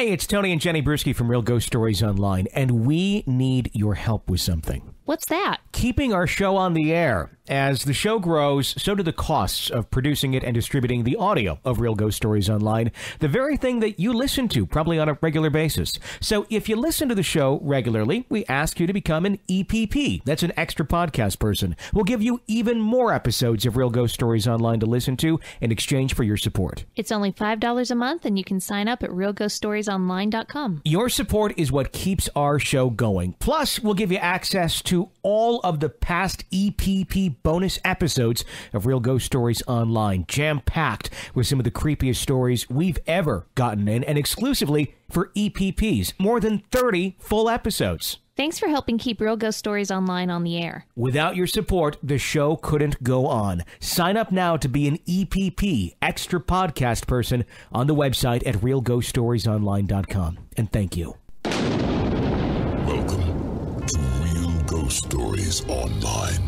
Hey, it's Tony and Jenny Brueski from Real Ghost Stories Online, and we need your help with something. What's that? Keeping our show on the air. As the show grows, so do the costs of producing it and distributing the audio of Real Ghost Stories Online, the very thing that you listen to probably on a regular basis. So if you listen to the show regularly, we ask you to become an EPP. That's an extra podcast person. We'll give you even more episodes of Real Ghost Stories Online to listen to in exchange for your support. It's only $5 a month, and you can sign up at realghoststoriesonline.com. Your support is what keeps our show going. Plus, we'll give you access to all of the past EPP bonus episodes of Real Ghost Stories Online, jam packed with some of the creepiest stories we've ever gotten in, and exclusively for EPPs. More than 30 full episodes. Thanks for helping keep Real Ghost Stories Online on the air. Without your support, the show couldn't go on. Sign up now to be an EPP, extra podcast person, on the website at realghoststoriesonline.com. And thank you. Ghost Stories Online.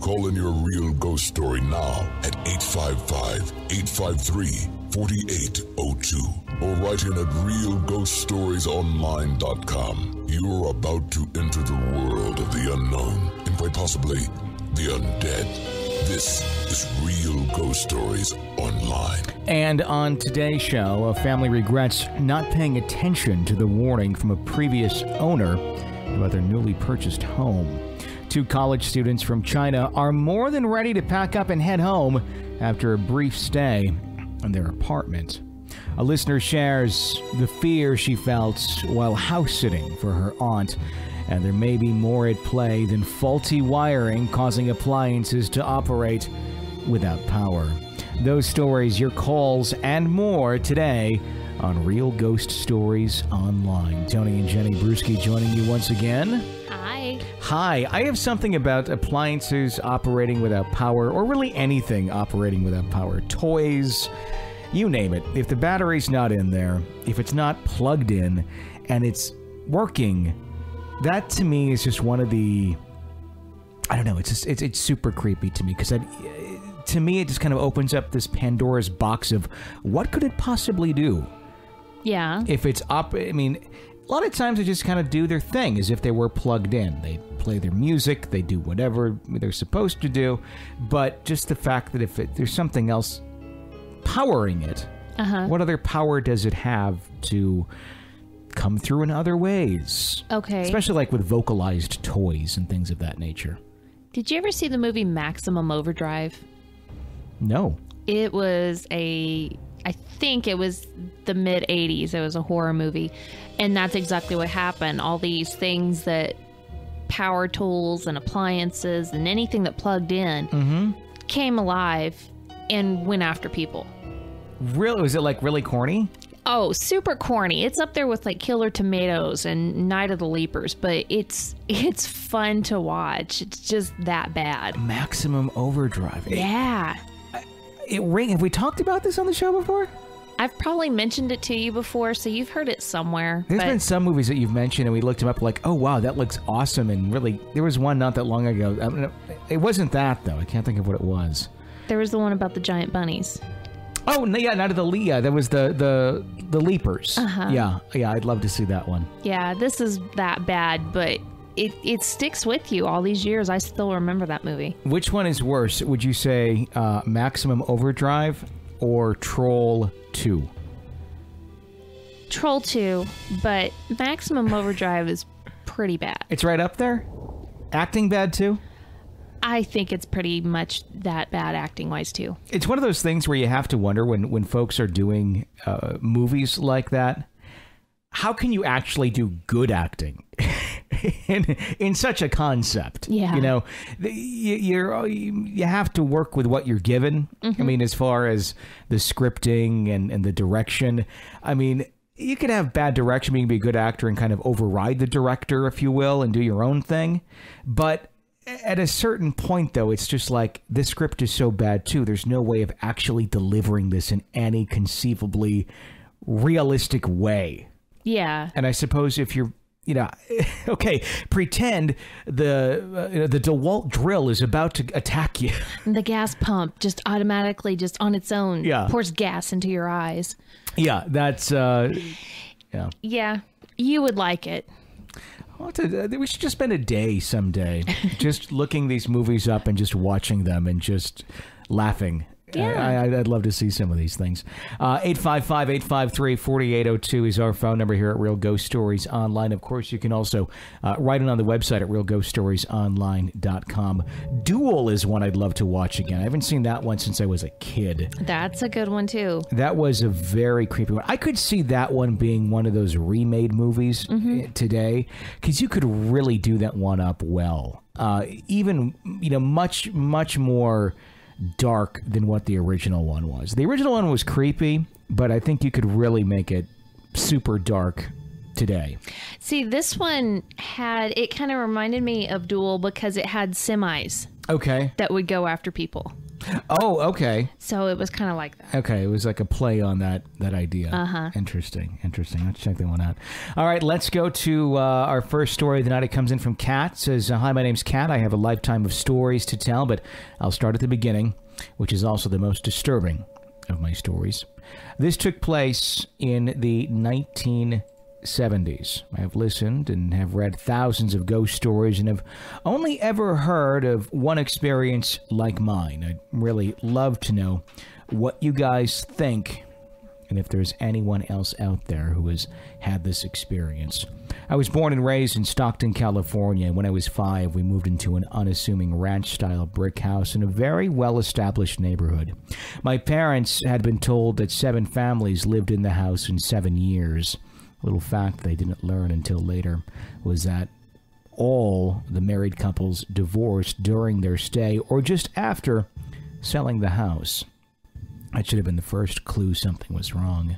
Call in your real ghost story now at 855 853 4802 or write in at realghoststoriesonline.com. You are about to enter the world of the unknown and quite possibly the undead. This is Real Ghost Stories Online. And on today's show, a family regrets not paying attention to the warning from a previous owner about their newly purchased home. Two college students from China are more than ready to pack up and head home after a brief stay in their apartment. A listener shares the fear she felt while house sitting for her aunt, and there may be more at play than faulty wiring causing appliances to operate without power. Those stories, your calls, and more today on Real Ghost Stories Online. Tony and Jenny Brueski joining you once again. Hi. Hi, I have something about appliances operating without power, or really anything operating without power. Toys, you name it. If the battery's not in there, if it's not plugged in, and it's working, that to me is just one of the. I don't know. It's just it's it's super creepy to me because to me it just kind of opens up this Pandora's box of what could it possibly do Yeah. if it's up i mean a lot of times they just kind of do their thing as if they were plugged in they play their music they do whatever they're supposed to do but just the fact that if it, there's something else powering it Uh-huh. what other power does it have to come through in other ways Okay. especially like with vocalized toys and things of that nature Did you ever see the movie Maximum Overdrive? no It was a, I think it was the mid 80s. It was a horror movie. And that's exactly what happened. All these things that power tools and appliances and anything that plugged in mm-hmm. came alive and went after people. really was it like really corny Oh, super corny. It's up there with like Killer Tomatoes and Night of the Lepus, but it's it's fun to watch. It's just that bad. maximum overdrive Yeah. It ring have we talked about this on the show before I've probably mentioned it to you before, so you've heard it somewhere. There's but been some movies that you've mentioned, and we looked them up, like, oh wow, that looks awesome, and really, there was one not that long ago. I mean, it wasn't that though. I can't think of what it was. there was the one about the giant bunnies. Oh, no, yeah, not of the Leah. That was the the the Lepus. Uh-huh. Yeah, yeah, I'd love to see that one. Yeah, this is that bad, but it, it sticks with you all these years. I still remember that movie. Which one is worse? Would you say uh, Maximum Overdrive or Troll Two? Troll 2, but Maximum Overdrive is pretty bad. It's right up there. Acting bad too. I think it's pretty much that bad acting wise, too. It's one of those things where you have to wonder when when folks are doing uh, movies like that, how can you actually do good acting in in such a concept? Yeah. Uh, you know, you, you're you have to work with what you're given. I mm-hmm. mean, as far as the scripting and and the direction, I mean. You could have bad direction, but you can be a good actor and kind of override the director, if you will, and do your own thing. But at a certain point though it's just like this script is so bad too there's no way of actually delivering this in any conceivably realistic way Yeah. and i suppose if you're you know okay pretend the uh, you know, the dewalt drill is about to attack you The gas pump just automatically, just on its own, Yeah. pours gas into your eyes. yeah that's uh Yeah. Yeah, you would like it. To, uh, we should just spend a day someday just looking these movies up and just watching them and just laughing. Yeah. I, I'd love to see some of these things. Uh, 855 853 4802 is our phone number here at Real Ghost Stories Online. Of course, you can also uh, write it on the website at realghoststoriesonline.com. Duel is one I'd love to watch again. I haven't seen that one since I was a kid. That's a good one too. That was a very creepy one. I could see that one being one of those remade movies eh, today because you could really do that one up well. Uh, even you know much much more dark than what the original one was. The original one was creepy, but I think you could really make it super dark today. See, this one had it kind of reminded me of Duel because it had semis Okay. that would go after people. Oh, okay. So it was kind of like that. Okay, it was like a play on that that idea. Uh-huh. Interesting, interesting. Let's check that one out. All right, let's go to uh, our first story of the night. It comes in from Kat. Says, "Hi, my name's Kat. I have a lifetime of stories to tell, but I'll start at the beginning, which is also the most disturbing of my stories. This took place in the 1970s. I have listened and have read thousands of ghost stories and have only ever heard of one experience like mine. I'd really love to know what you guys think and if there's anyone else out there who has had this experience. I was born and raised in Stockton, California. When I was five, we moved into an unassuming ranch style brick house in a very well established neighborhood. My parents had been told that seven families lived in the house in seven years. Little fact they didn't learn until later was that all the married couples divorced during their stay or just after selling the house. That should have been the first clue something was wrong.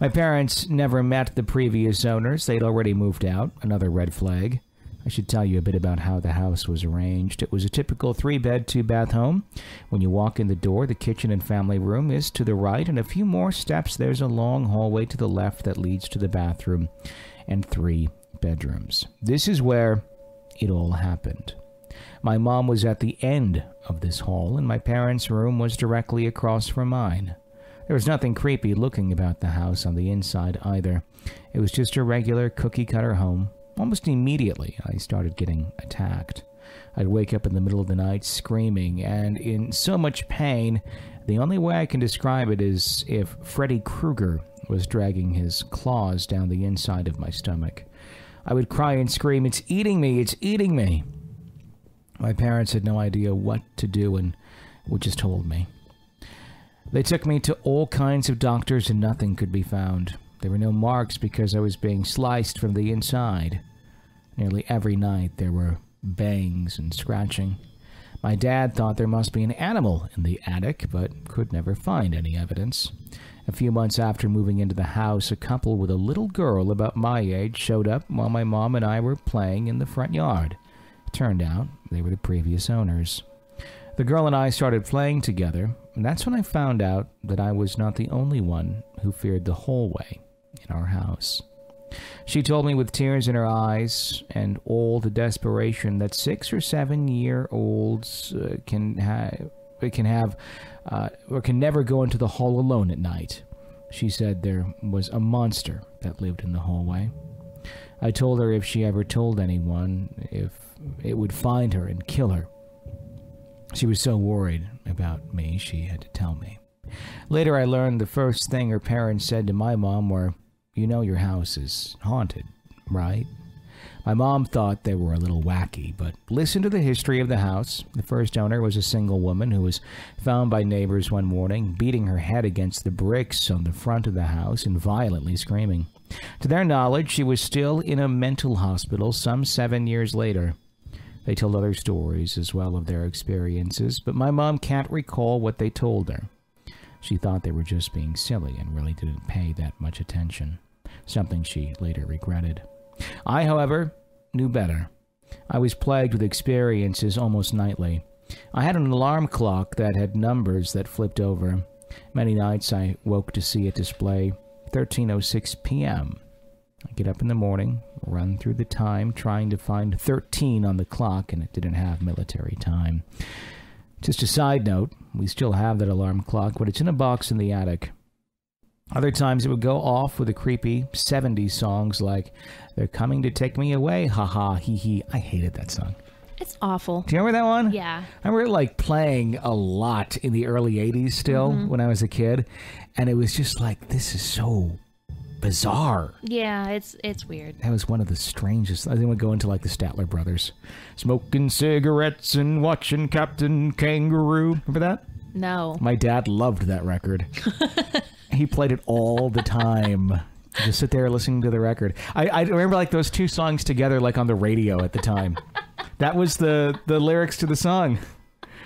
My parents never met the previous owners. They'd already moved out. Another red flag. I should tell you a bit about how the house was arranged. It was a typical three bed, two bath home. When you walk in the door, the kitchen and family room is to the right, and a few more steps, there's a long hallway to the left that leads to the bathroom and three bedrooms. This is where it all happened. My mom was at the end of this hall, and my parents' room was directly across from mine. There was nothing creepy looking about the house on the inside either. It was just a regular cookie cutter home. Almost immediately, I started getting attacked. I'd wake up in the middle of the night screaming and in so much pain. The only way I can describe it is if Freddy Krueger was dragging his claws down the inside of my stomach. I would cry and scream, It's eating me! It's eating me! My parents had no idea what to do and would just hold me. They took me to all kinds of doctors and nothing could be found. There were no marks because I was being sliced from the inside. Nearly every night there were bangs and scratching. My dad thought there must be an animal in the attic, but could never find any evidence. A few months after moving into the house, a couple with a little girl about my age showed up while my mom and I were playing in the front yard. Turned out they were the previous owners. The girl and I started playing together, and that's when I found out that I was not the only one who feared the hallway in our house. She told me with tears in her eyes and all the desperation that six or seven year olds uh, can have can have uh, or can never go into the hall alone at night. She said there was a monster that lived in the hallway. I told her if she ever told anyone, if it would find her and kill her. She was so worried about me, she had to tell me. Later, I learned the first thing her parents said to my mom were, You know your house is haunted, right? My mom thought they were a little wacky, but listen to the history of the house. The first owner was a single woman who was found by neighbors one morning beating her head against the bricks on the front of the house and violently screaming. To their knowledge, she was still in a mental hospital some seven years later. They told other stories as well of their experiences, but my mom can't recall what they told her. She thought they were just being silly and really didn't pay that much attention, something she later regretted. I, however, knew better. I was plagued with experiences almost nightly. I had an alarm clock that had numbers that flipped over. Many nights I woke to see it display 13:06 p.m. I get up in the morning, run through the time trying to find 13 on the clock and it didn't have military time. Just a side note, we still have that alarm clock, but it's in a box in the attic. Other times it would go off with the creepy 70s songs like They're Coming to Take Me Away, ha ha, hee hee. I hated that song. It's awful. Do you remember that one? Yeah. I remember it like playing a lot in the early 80s still mm-hmm. when I was a kid. And it was just like, this is so bizarre. Yeah, it's it's weird. That was one of the strangest. I think we go into like the Statler brothers, smoking cigarettes and watching Captain Kangaroo. Remember that? No. My dad loved that record. He played it all the time. Just sit there listening to the record. I, I remember like those two songs together, like on the radio at the time. that was the the lyrics to the song.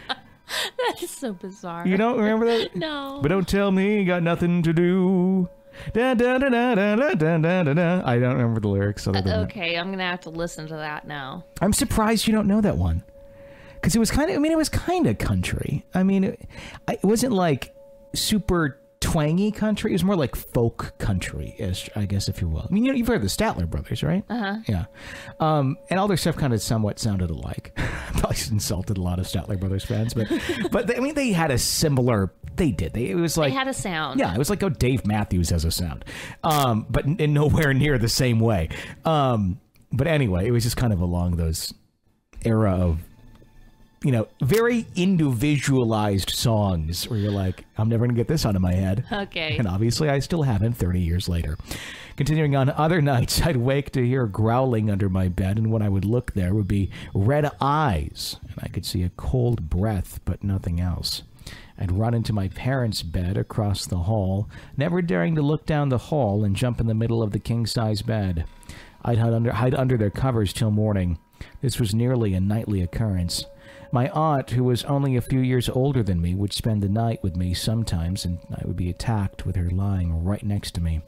that is so bizarre. You don't remember that? no. But don't tell me you got nothing to do. Da, da, da, da, da, da, da, da, I don't remember the lyrics. Other than okay, that. I'm gonna have to listen to that now. I'm surprised you don't know that one, because it was kind of. I mean, it was kind of country. I mean, it, it wasn't like super twangy country. It was more like folk country, ish, I guess, if you will. I mean, you know, you've heard the Statler brothers, right? Uh huh. Yeah. Um, and all their stuff kind of somewhat sounded alike. Probably insulted a lot of Statler brothers fans, but, but they, I mean, they had a similar, they did. They, it was like, They had a sound. yeah, it was like, oh, Dave Matthews has a sound, um, but in, in nowhere near the same way. Um, but anyway, it was just kind of along those era of, you know, very individualized songs where you're like, I'm never going to get this out of my head. Okay. And obviously, I still haven't 30 years later. Continuing on, other nights I'd wake to hear growling under my bed, and when I would look, there would be red eyes, and I could see a cold breath, but nothing else. I'd run into my parents' bed across the hall, never daring to look down the hall and jump in the middle of the king size bed. I'd hide under, hide under their covers till morning. This was nearly a nightly occurrence. My aunt, who was only a few years older than me, would spend the night with me sometimes, and I would be attacked with her lying right next to me.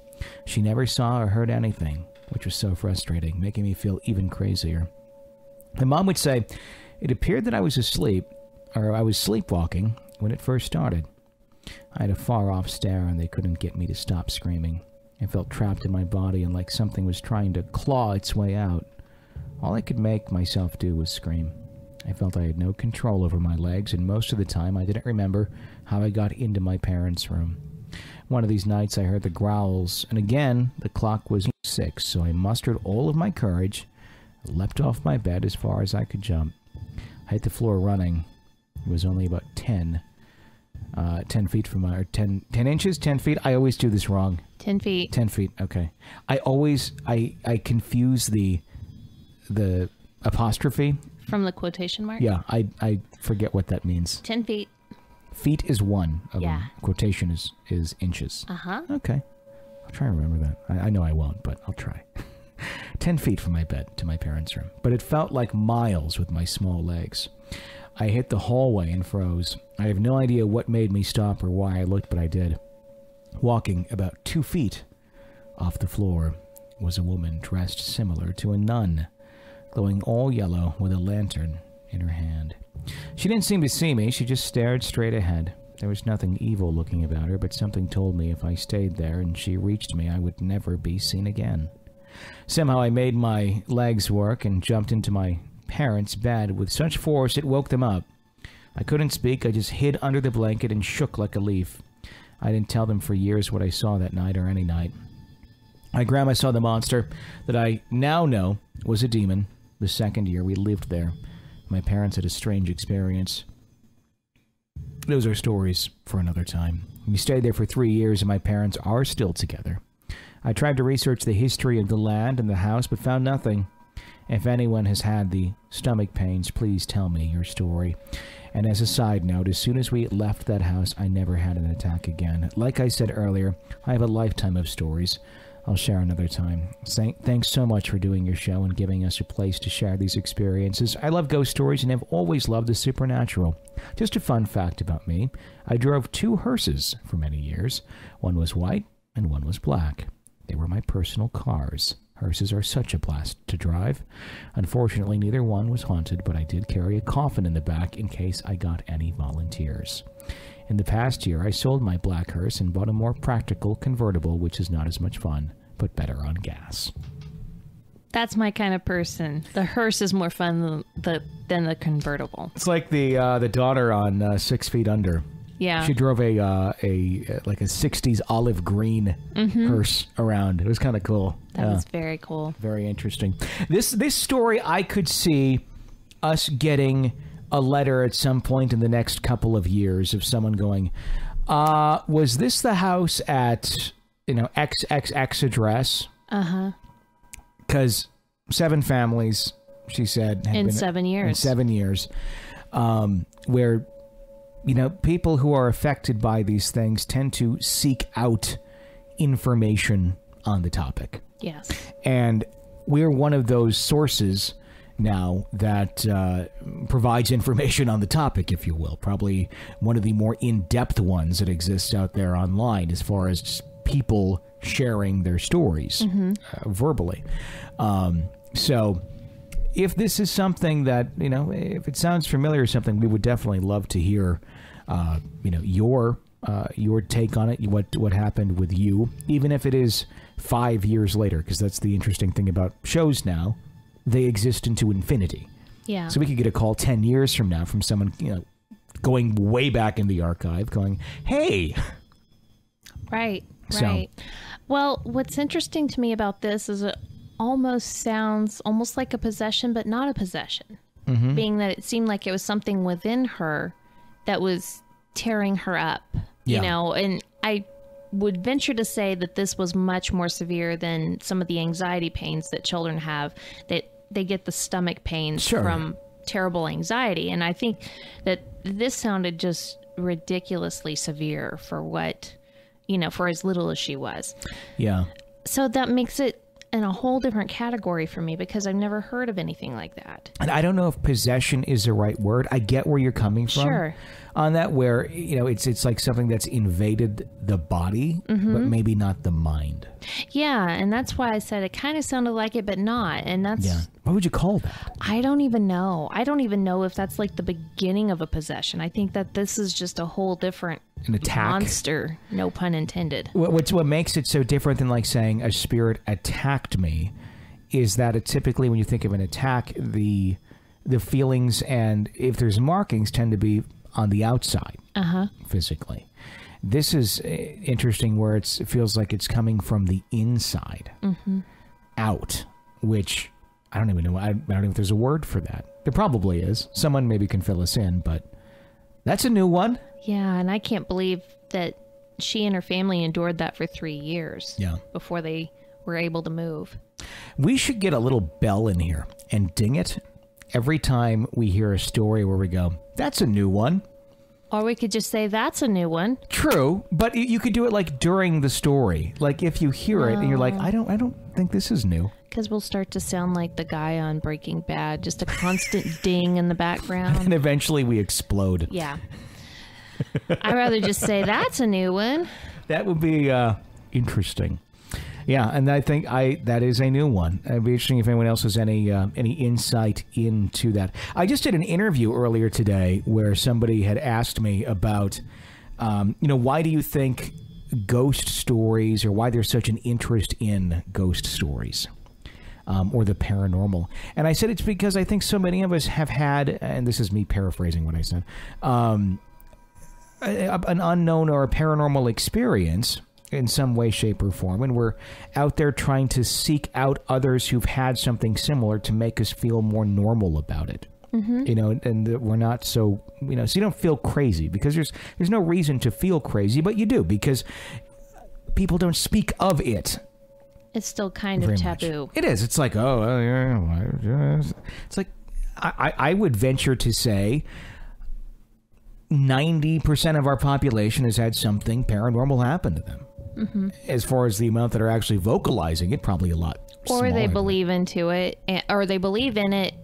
She never saw or heard anything, which was so frustrating, making me feel even crazier. My mom would say it appeared that I was asleep, or I was sleepwalking, when it first started. I had a far off stare, and they couldn't get me to stop screaming. I felt trapped in my body and like something was trying to claw its way out. All I could make myself do was scream. I felt I had no control over my legs, and most of the time I didn't remember how I got into my parents' room. One of these nights I heard the growls, and again the clock was six, so I mustered all of my courage, leapt off my bed as far as I could jump. I hit the floor running. It was only about ten, uh, ten feet from my, or 10, 10 inches, ten feet. I always do this wrong. Ten feet. Ten feet. Okay. I always I I confuse the the apostrophe. From the quotation mark? Yeah, I I forget what that means. Ten feet. Feet is one of Yeah. them. Quotation is is inches. Uh huh. Okay. I'll try and remember that. I, I know I won't, but I'll try. Ten feet from my bed to my parents' room, but it felt like miles with my small legs. I hit the hallway and froze. I have no idea what made me stop or why I looked, but I did. Walking about two feet off the floor was a woman dressed similar to a nun, glowing all yellow with a lantern in her hand. She didn't seem to see me, she just stared straight ahead. There was nothing evil looking about her, but something told me if I stayed there and she reached me, I would never be seen again. Somehow I made my legs work and jumped into my parents' bed with such force it woke them up. I couldn't speak, I just hid under the blanket and shook like a leaf. I didn't tell them for years what I saw that night or any night. My grandma saw the monster that I now know was a demon the second year we lived there. My parents had a strange experience. Those are stories for another time. We stayed there for three years, and my parents are still together. I tried to research the history of the land and the house, but found nothing. If anyone has had the stomach pains, please tell me your story. And as a side note, as soon as we left that house, I never had an attack again. Like I said earlier, I have a lifetime of stories. I'll share another time. Thank- Thanks so much for doing your show and giving us a place to share these experiences. I love ghost stories and have always loved the supernatural. Just a fun fact about me I drove two hearses for many years. One was white and one was black. They were my personal cars. Hearses are such a blast to drive. Unfortunately, neither one was haunted, but I did carry a coffin in the back in case I got any volunteers. In the past year, I sold my black hearse and bought a more practical convertible, which is not as much fun, but better on gas. That's my kind of person. The hearse is more fun than the than the convertible. It's like the uh, the daughter on uh, Six Feet Under. Yeah. She drove a uh, a uh, like a '60s olive green hearse around. It was kind of cool. That Yeah. was very cool. Very interesting. This this story I could see us getting a letter at some point in the next couple of years of someone going, uh, was this the house at you know XXX address? Uh huh. Because seven families, she said, had In seven years. In seven years, um, where you know people who are affected by these things tend to seek out information on the topic Yes. and we're one of those sources now that uh, provides information on the topic, if you will. Probably one of the more in-depth ones that exists out there online, as far as people sharing their stories uh, verbally. Um, so, if this is something that you know, if it sounds familiar or something, we would definitely love to hear, uh, you know, your uh, your take on it. What what happened with you, even if it is five years later, because that's the interesting thing about shows now. They exist into infinity. Yeah. So we could get a call ten years from now from someone you know going way back in the archive, going, "Hey, Right, So- right. Well, what's interesting to me about this is it almost sounds almost like a possession, but not a possession. Mm-hmm. Being that it seemed like it was something within her that was tearing her up, Yeah. you know, and I would venture to say that this was much more severe than some of the anxiety pains that children have that they get the stomach pains Sure. from terrible anxiety and i think that this sounded just ridiculously severe for what you know for as little as she was yeah." so that makes it in a whole different category for me because i've never heard of anything like that And I don't know if possession is the right word. I get where you're coming from Sure. On that, where you know it's it's like something that's invaded the body, Mm-hmm. but maybe not the mind. yeah and that's why i said it kind of sounded like it but not and that's Yeah. What would you call that? I don't even know. I don't even know if that's like the beginning of a possession. I think that this is just a whole different An attack? monster, no pun intended. What, what's what makes it so different than like saying a spirit attacked me is that it typically when you think of an attack, the the feelings and if there's markings tend to be on the outside Uh huh. physically. This is uh, interesting where it's, it feels like it's coming from the inside out, which I don't even know. I, I don't know if there's a word for that. There probably is. Someone maybe can fill us in, but that's a new one. Yeah, and I can't believe that she and her family endured that for three years. Yeah. Before they were able to move. We should get a little bell in here and ding it every time we hear a story where we go, that's a new one. Or we could just say that's a new one. True, but you could do it like during the story. Like if you hear it and you're like, I don't I don't think this is new. Because we'll start to sound like the guy on Breaking Bad, just a constant ding in the background. And eventually we explode. Yeah. I'd rather just say that's a new one. That would be uh, interesting. Yeah, and I think I that is a new one. It'd be interesting if anyone else has any uh, any insight into that. I just did an interview earlier today where somebody had asked me about, um, you know, why do you think ghost stories or why there's such an interest in ghost stories? um, or the paranormal. And I said it's because I think so many of us have had, and this is me paraphrasing what I said, um, a, an unknown or a paranormal experience in some way, shape, or form. And we're out there trying to seek out others who've had something similar to make us feel more normal about it. Mm-hmm. You know, and that we're not so you know, so you don't feel crazy because there's there's no reason to feel crazy, but you do because people don't speak of it It's still kind of very much. taboo. It is. It's like, oh, yeah, why- it's like, I, I I would venture to say, ninety percent of our population has had something paranormal happen to them. Mm-hmm. As far as the amount that are actually vocalizing it, probably a lot. Or they than believe into it, or they believe in it,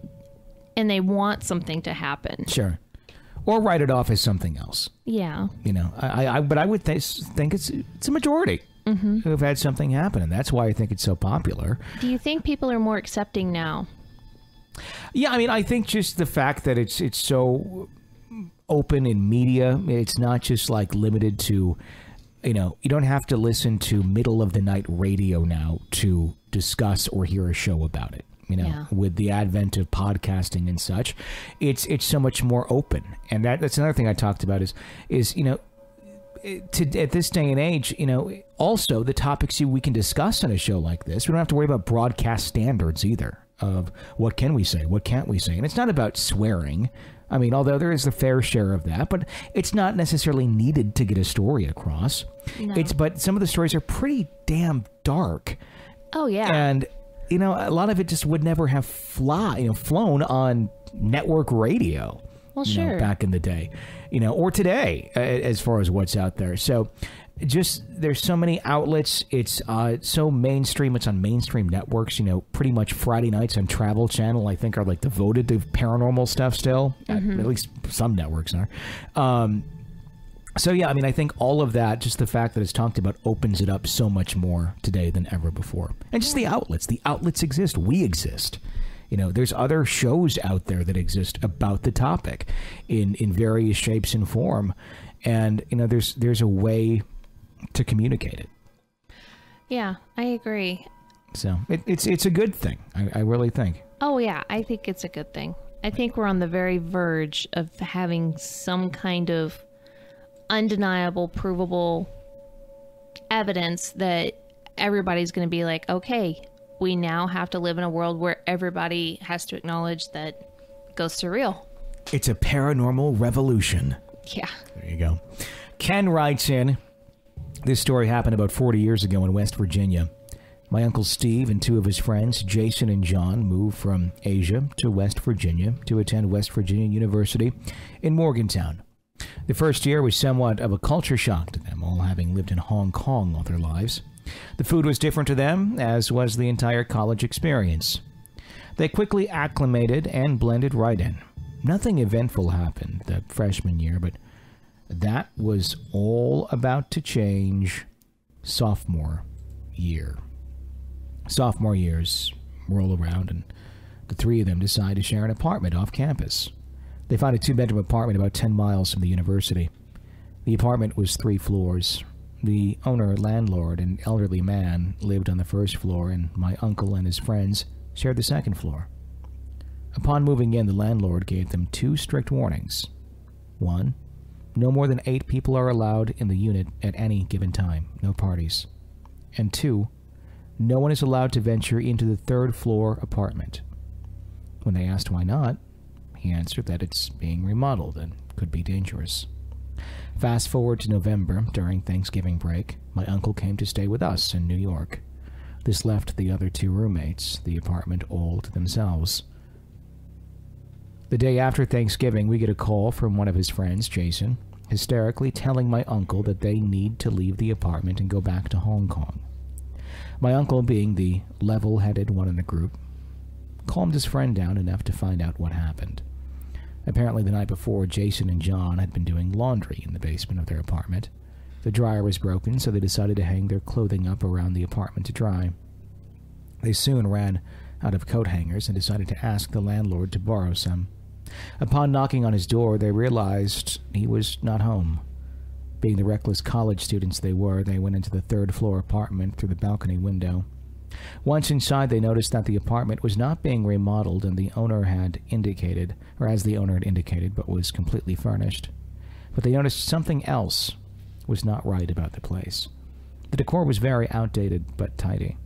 and they want something to happen. Sure. Or write it off as something else. Yeah. You know, I, I, but I would th- think it's it's a majority Mm-hmm. who have had something happen, and that's why I think it's so popular. Do you think people are more accepting now? Yeah, I mean, I think just the fact that it's it's so open in media, it's not just like limited to, you know, you don't have to listen to middle of the night radio now to discuss or hear a show about it. You know, Yeah. with the advent of podcasting and such, it's it's so much more open. And that that's another thing I talked about is is you know to at this day and age, you know, also the topics we can discuss on a show like this, we don't have to worry about broadcast standards either of what can we say, what can't we say, and it's not about swearing. I mean, although there is a fair share of that, but it's not necessarily needed to get a story across. No. It's but some of the stories are pretty damn dark. Oh yeah. And you know, a lot of it just would never have fly, you know, flown on network radio. Well, you know, sure. back in the day, you know, or today, as far as what's out there. So, just there's so many outlets. It's uh, so mainstream. It's on mainstream networks. You know, pretty much Friday nights on Travel Channel. I think are like devoted to paranormal stuff still. At, at least some networks are. Um, so yeah, I mean, I think all of that, just the fact that it's talked about, opens it up so much more today than ever before. And just the outlets. The outlets exist. We exist. You know, there's other shows out there that exist about the topic in in various shapes and form, and you know, there's there's a way to communicate it. yeah, I agree. So it, it's it's a good thing. I, I really think. Oh yeah, I think it's a good thing. I think we're on the very verge of having some kind of undeniable, provable evidence that everybody's going to be like, okay, we now have to live in a world where everybody has to acknowledge that ghosts are real. It's a paranormal revolution. Yeah. There you go. Ken writes in This story happened about 40 years ago in West Virginia. My uncle Steve and two of his friends, Jason and John, moved from Asia to West Virginia to attend West Virginia University in Morgantown. The first year was somewhat of a culture shock to them, all having lived in Hong Kong all their lives. The food was different to them, as was the entire college experience. They quickly acclimated and blended right in. Nothing eventful happened the freshman year, but that was all about to change sophomore year. Sophomore years roll around, and the three of them decide to share an apartment off campus. They find a two bedroom apartment about 10 miles from the university. The apartment was three floors. The owner, landlord, an elderly man, lived on the first floor, and my uncle and his friends shared the second floor. Upon moving in, the landlord gave them two strict warnings. One, no more than eight people are allowed in the unit at any given time, no parties. And two, no one is allowed to venture into the third floor apartment. When they asked why not, he answered that it's being remodeled and could be dangerous. Fast forward to November, during Thanksgiving break, my uncle came to stay with us in New York. This left the other two roommates, the apartment all to themselves. The day after Thanksgiving, we get a call from one of his friends, Jason, hysterically telling my uncle that they need to leave the apartment and go back to Hong Kong. My uncle, being the level headed one in the group, calmed his friend down enough to find out what happened. Apparently, the night before, Jason and John had been doing laundry in the basement of their apartment. The dryer was broken, so they decided to hang their clothing up around the apartment to dry. They soon ran out of coat hangers and decided to ask the landlord to borrow some. Upon knocking on his door, they realized he was not home. Being the reckless college students they were, they went into the third floor apartment through the balcony window. Once inside, they noticed that the apartment was not being remodeled and the owner had indicated, or as the owner had indicated, but was completely furnished. But they noticed something else was not right about the place. The decor was very outdated but tidy.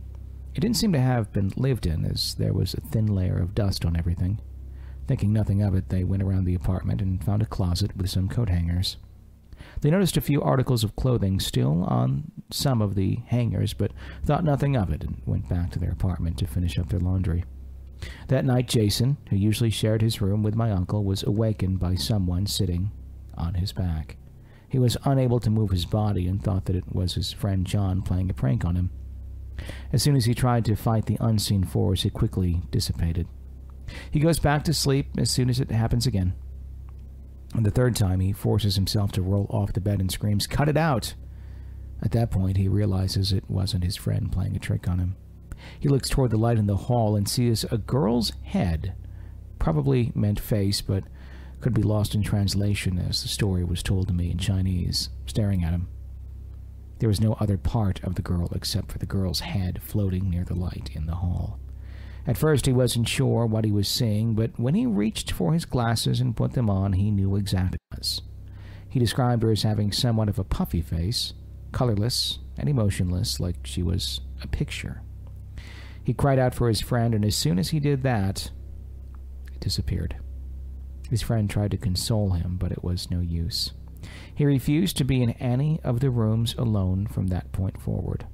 It didn't seem to have been lived in, as there was a thin layer of dust on everything. Thinking nothing of it, they went around the apartment and found a closet with some coat hangers. They noticed a few articles of clothing still on some of the hangers, but thought nothing of it and went back to their apartment to finish up their laundry. That night, Jason, who usually shared his room with my uncle, was awakened by someone sitting on his back. He was unable to move his body and thought that it was his friend John playing a prank on him. As soon as he tried to fight the unseen force, it quickly dissipated. He goes back to sleep as soon as it happens again. And the third time, he forces himself to roll off the bed and screams, Cut it out! At that point, he realizes it wasn't his friend playing a trick on him. He looks toward the light in the hall and sees a girl's head, probably meant face, but could be lost in translation as the story was told to me in Chinese, staring at him. There was no other part of the girl except for the girl's head floating near the light in the hall. At first, he wasn't sure what he was seeing, but when he reached for his glasses and put them on, he knew exactly what it was. He described her as having somewhat of a puffy face, colorless and emotionless, like she was a picture. He cried out for his friend, and as soon as he did that, it disappeared. His friend tried to console him, but it was no use. He refused to be in any of the rooms alone from that point forward.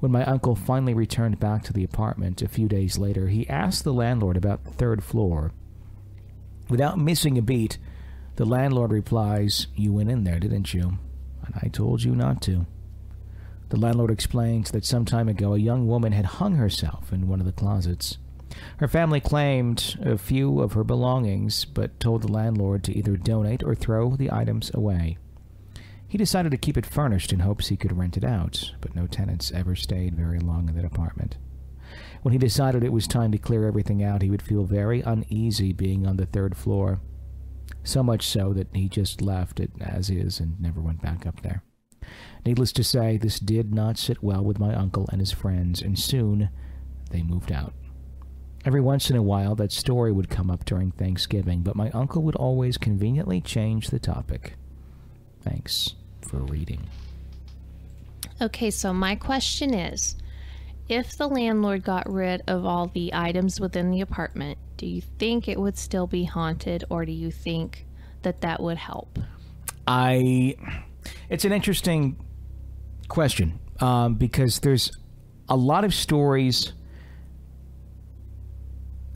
When my uncle finally returned back to the apartment a few days later, he asked the landlord about the third floor. Without missing a beat, the landlord replies, You went in there, didn't you? And I told you not to. The landlord explains that some time ago a young woman had hung herself in one of the closets. Her family claimed a few of her belongings, but told the landlord to either donate or throw the items away. He decided to keep it furnished in hopes he could rent it out, but no tenants ever stayed very long in that apartment. When he decided it was time to clear everything out, he would feel very uneasy being on the third floor. So much so that he just left it as is and never went back up there. Needless to say, this did not sit well with my uncle and his friends, and soon they moved out. Every once in a while, that story would come up during Thanksgiving, but my uncle would always conveniently change the topic. Thanks for reading. Okay, so my question is if the landlord got rid of all the items within the apartment, do you think it would still be haunted or do you think that that would help? I. It's an interesting question um, because there's a lot of stories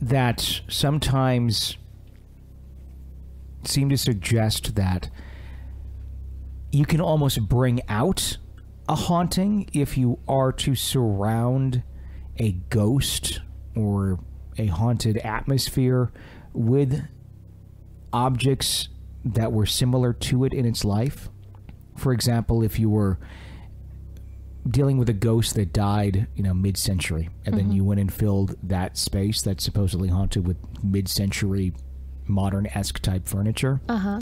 that sometimes seem to suggest that you can almost bring out a haunting if you are to surround a ghost or a haunted atmosphere with objects that were similar to it in its life. For example, if you were dealing with a ghost that died, you know, mid-century, and then you went and filled that space that's supposedly haunted with mid-century modern-esque type furniture, Uh huh.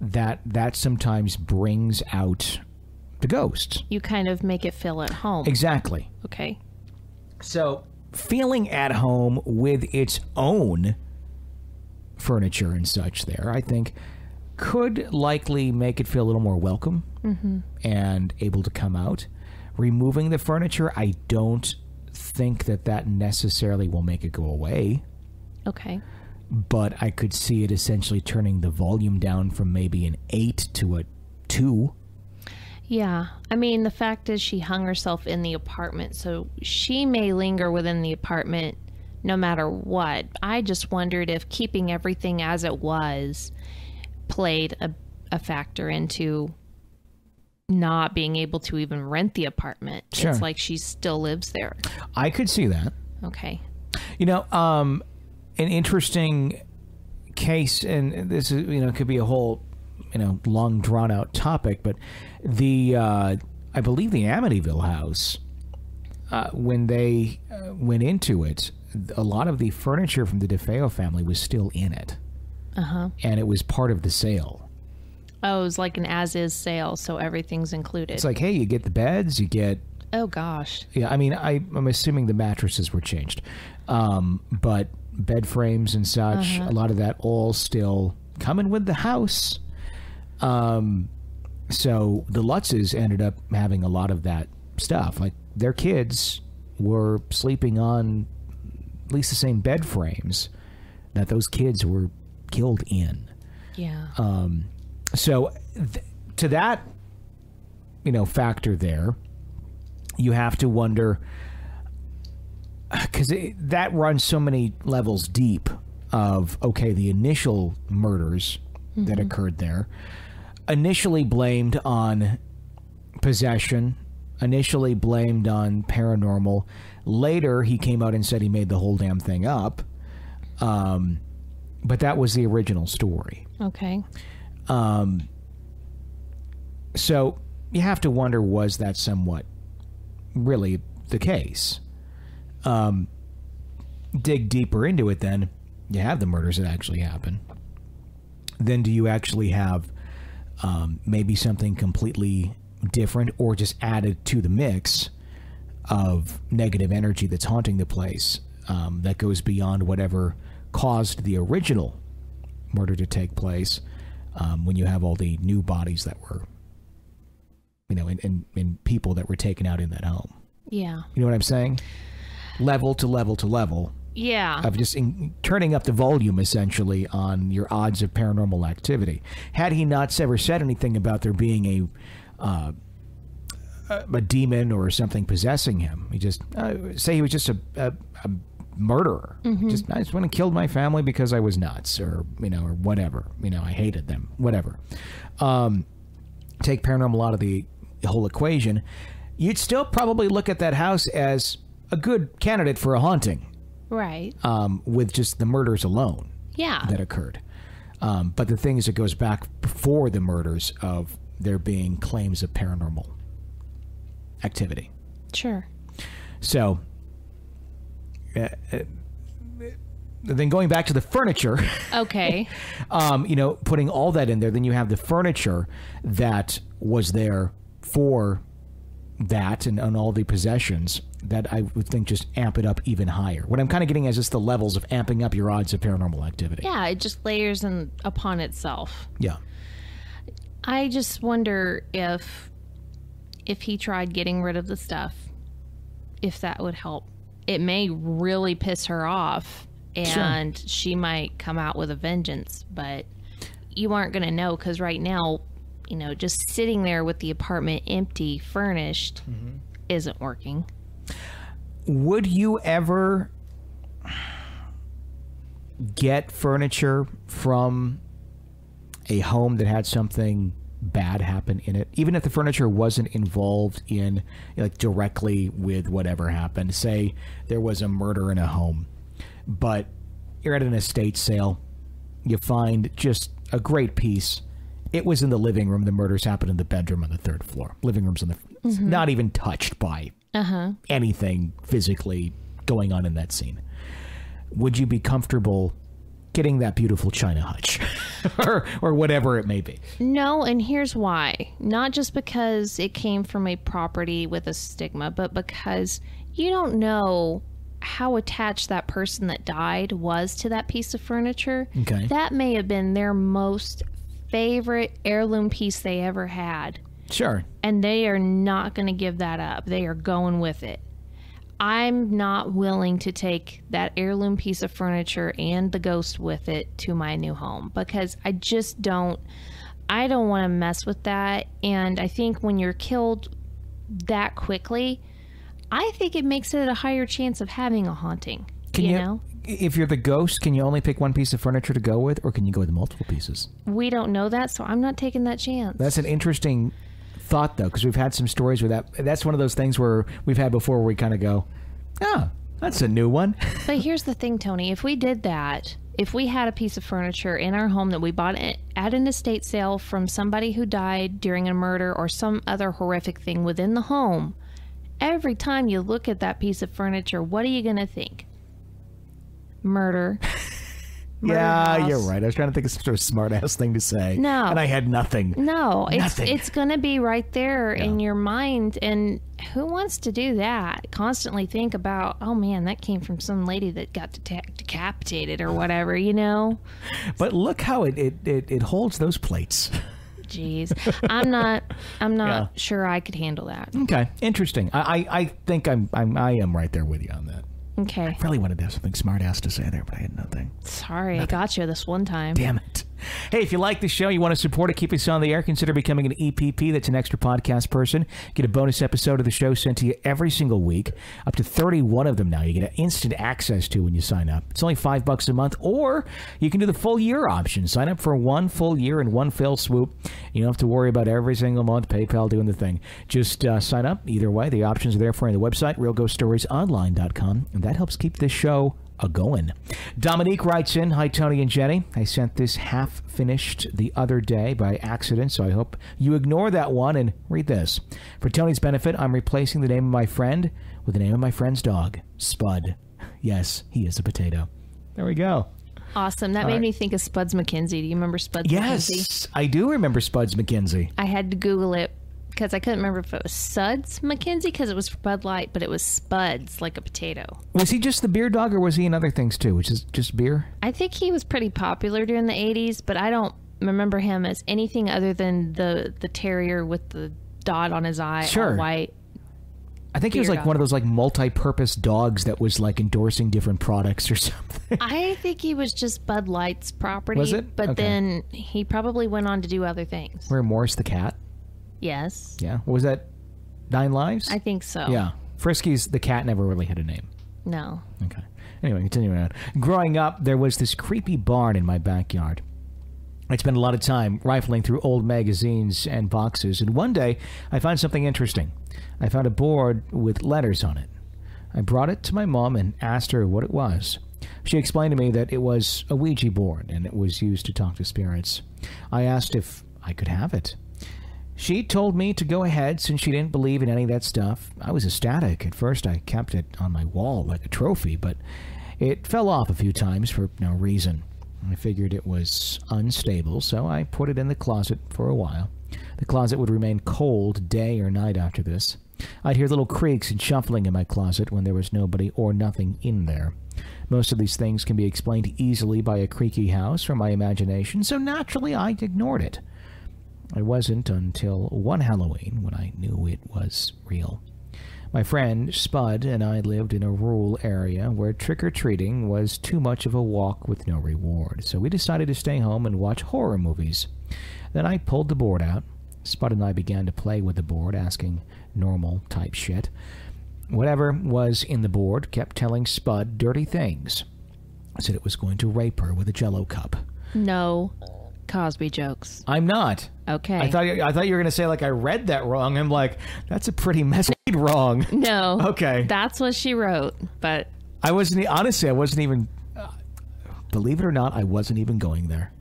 That that sometimes brings out the ghost. You kind of make it feel at home. Exactly. okay. So, feeling at home with its own furniture and such there, I think, could likely make it feel a little more welcome mm-hmm. and able to come out. Removing the furniture, I don't think that that necessarily will make it go away, Okay. But I could see it essentially turning the volume down from maybe an 8 to a 2. Yeah. I mean, the fact is, she hung herself in the apartment, so she may linger within the apartment no matter what. I just wondered if keeping everything as it was played a, a factor into not being able to even rent the apartment. Sure. It's like she still lives there. I could see that. Okay. You know, um, an interesting case, and this is you know could be a whole you know long drawn out topic, but the uh, I believe the Amityville house uh, when they uh, went into it, a lot of the furniture from the DeFeo family was still in it, Uh huh. and it was part of the sale. Oh, it was like an as is sale, so everything's included. It's like, hey, you get the beds, you get oh, gosh. Yeah, I mean, I, I'm assuming the mattresses were changed, um, but bed frames and such, a lot of that all still coming with the house. Um, so the Lutzes ended up having a lot of that stuff. Like their kids were sleeping on at least the same bed frames that those kids were killed in. Yeah. Um, so th- to that, you know, factor there, you have to wonder because that runs so many levels deep of okay, the initial murders that occurred there, initially blamed on possession, initially blamed on paranormal. Later, he came out and said he made the whole damn thing up. Um, but that was the original story. okay. Um, so you have to wonder was that somewhat really the case? Um, dig deeper into it, then you have the murders that actually happen. Then do you actually have um, maybe something completely different or just added to the mix of negative energy that's haunting the place um, that goes beyond whatever caused the original murder to take place. um, when you have all the new bodies that were, you know, and, and, and people that were taken out in that home. Yeah. You know what I'm saying? Level to level to level Yeah. of just in, turning up the volume essentially on your odds of paranormal activity. Had he not ever said anything about there being a uh, a demon or something possessing him, he just uh, say he was just a, a, a murderer. Just I just went and killed my family because I was nuts, or you know, or whatever. You know, I hated them, whatever. Um, take paranormal out of the whole equation, you'd still probably look at that house as a good candidate for a haunting right. um, with just the murders alone Yeah. that occurred. Um, but the thing is, it goes back before the murders of there being claims of paranormal activity. Sure. So, uh, uh, then going back to the furniture, Okay. um, you know, putting all that in there, then you have the furniture that was there for that and, and all the possessions that I would think just amp it up even higher. What I'm kind of getting is just the levels of amping up your odds of paranormal activity. yeah. It just layers in, upon itself. Yeah. I just wonder if if he tried getting rid of the stuff, if that would help. It may really piss her off and she might come out with a vengeance, but you aren't going to know cuz right now, you know, just sitting there with the apartment empty, furnished mm-hmm. isn't working. Would you ever get furniture from a home that had something bad happen in it, even if the furniture wasn't involved in like directly with whatever happened? Say there was a murder in a home, but you're at an estate sale, you find just a great piece. It was in the living room. The murders happened in the bedroom on the third floor. Living room's on the it's not even touched by uh-huh. anything physically going on in that scene. Would you be comfortable getting that beautiful china hutch or or whatever it may be? No, and here's why. Not just because it came from a property with a stigma, but because you don't know how attached that person that died was to that piece of furniture. Okay. That may have been their most favorite heirloom piece they ever had. Sure. And they are not going to give that up. They are going with it. I'm not willing to take that heirloom piece of furniture and the ghost with it to my new home because I just don't I don't want to mess with that and I think when you're killed that quickly, I think it makes it a higher chance of having a haunting. Can you, you, know? If you're the ghost, can you only pick one piece of furniture to go with or can you go with multiple pieces? We don't know that, so I'm not taking that chance. That's an interesting thought though because we've had some stories where that that's one of those things where we've had before where we kind of go, "Oh, that's a new one." But here's the thing, Tony. If we did that, if we had a piece of furniture in our home that we bought at at an estate sale from somebody who died during a murder or some other horrific thing within the home, every time you look at that piece of furniture, what are you going to think? Murder. Yeah, house. you're right. I was trying to think of some sort of smart ass thing to say. No. And I had nothing. No, it's Nothing. it's going to be right there in your mind and who wants to do that? Constantly think about, "Oh man, that came from some lady that got deca- decapitated or whatever," you know? But look how it it, it, it holds those plates. Jeez, I'm not. I'm not Yeah. sure I could handle that. Okay, interesting. I, I, I think I'm, I'm I am right there with you on that. Okay, I Really wanted to have something smart ass to say there, but I had nothing. sorry, I got you this one time. Damn it. Hey, if you like the show, you want to support it, keep us on the air, consider becoming an EPP. That's an extra podcast person. Get a bonus episode of the show sent to you every single week. Up to 31 of them now. You get instant access to when you sign up. It's only five bucks a month, or you can do the full year option. Sign up for one full year in one fell swoop. You don't have to worry about every single month PayPal doing the thing. Just uh, sign up. Either way, the options are there for you on the website, realghoststoriesonline.com, and that helps keep this show a going. Dominique writes in, Hi, Tony and Jenny. I sent this half finished the other day by accident, so I hope you ignore that one and read this. For Tony's benefit, I'm replacing the name of my friend with the name of my friend's dog, Spud. Yes, he is a potato. There we go. Awesome. That made me think of Spuds MacKenzie. Do you remember Spuds MacKenzie? Yes, I do remember Spuds MacKenzie. I had to Google it because I couldn't remember if it was Suds McKenzie because it was for Bud Light, but it was Spuds like a potato. Was he just the beer dog, or was he in other things too, which is just beer? I think he was pretty popular during the 80s, but I don't remember him as anything other than the the terrier with the dot on his eye, Sure. white. I think he was like on one of those like multi-purpose dogs that was like endorsing different products or something. I think he was just Bud Light's property. Was it? But Okay. then he probably went on to do other things. Where Morris the cat? Yes, Yeah. What was that? Nine Lives? I think so. yeah. Friskies the cat never really had a name. No. Okay. Anyway, continuing on. Growing up, there was this creepy barn in my backyard. I'd spent a lot of time rifling through old magazines and boxes, and one day I found something interesting. I found a board with letters on it. I brought it to my mom and asked her what it was. She explained to me that it was a Ouija board and it was used to talk to spirits. I asked if I could have it. She told me to go ahead since she didn't believe in any of that stuff. I was ecstatic. At first, I kept it on my wall like a trophy, but it fell off a few times for no reason. I figured it was unstable, so I put it in the closet for a while. The closet would remain cold day or night after this. I'd hear little creaks and shuffling in my closet when there was nobody or nothing in there. Most of these things can be explained easily by a creaky house or my imagination, so naturally I ignored it. It wasn't until one Halloween when I knew it was real. My friend Spud and I lived in a rural area where trick or treating was too much of a walk with no reward, so we decided to stay home and watch horror movies. Then I pulled the board out. Spud and I began to play with the board, asking normal type shit. Whatever was in the board kept telling Spud dirty things. Said it was going to rape her with a jello cup. No Cosby jokes. I'm not. Okay. I thought you, I thought you were gonna say like I read that wrong. I'm like, that's a pretty messy wrong. no. Okay. That's what she wrote. But I wasn't honestly. I wasn't even. Uh, believe it or not, I wasn't even going there.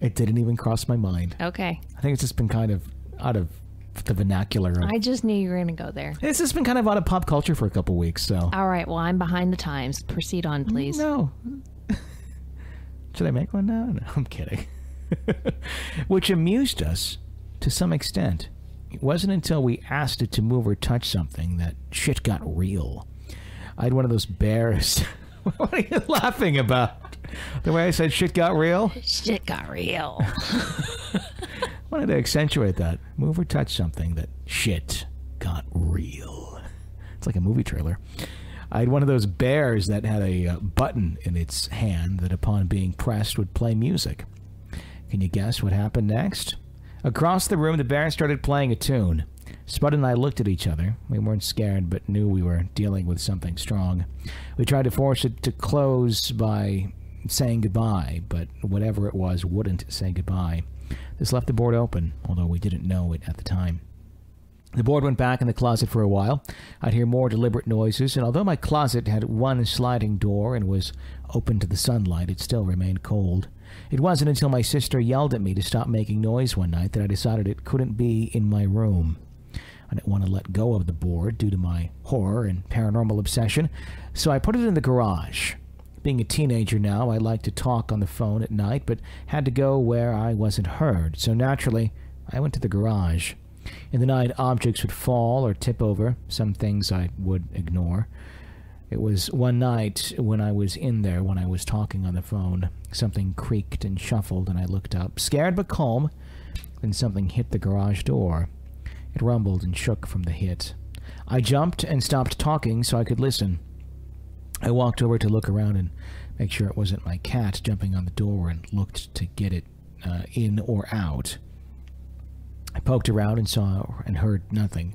It didn't even cross my mind. okay. I think it's just been kind of out of the vernacular. Of, I just knew you were going to go there. it's just been kind of out of pop culture for a couple weeks. So All right. Well, I'm behind the times. Proceed on, please. no. Should I make one now? No, I'm kidding. Which amused us to some extent. It wasn't until we asked it to move or touch something that shit got real. I had one of those bears. what are you laughing about? The way I said shit got real? Shit got real. wanted to accentuate that. Move or touch something that shit got real. It's like a movie trailer. I had one of those bears that had a uh, button in its hand that, upon being pressed, would play music. Can you guess what happened next? Across the room, the bear started playing a tune. Spud and I looked at each other. We weren't scared, but knew we were dealing with something strong. We tried to force it to close by saying goodbye, but whatever it was wouldn't say goodbye. This left the board open, although we didn't know it at the time. The board went back in the closet for a while. I'd hear more deliberate noises, and although my closet had one sliding door and was open to the sunlight, it still remained cold. It wasn't until my sister yelled at me to stop making noise one night that I decided it couldn't be in my room. I didn't want to let go of the board due to my horror and paranormal obsession, so I put it in the garage. Being a teenager now, I liked to talk on the phone at night, but had to go where I wasn't heard, so naturally, I went to the garage. In the night, objects would fall or tip over, some things I would ignore. It was one night when I was in there when I was talking on the phone. Something creaked and shuffled, and I looked up, scared but calm. Then something hit the garage door. It rumbled and shook from the hit. I jumped and stopped talking so I could listen. I walked over to look around and make sure it wasn't my cat jumping on the door and looked to get it uh, in or out. I poked around and saw and heard nothing.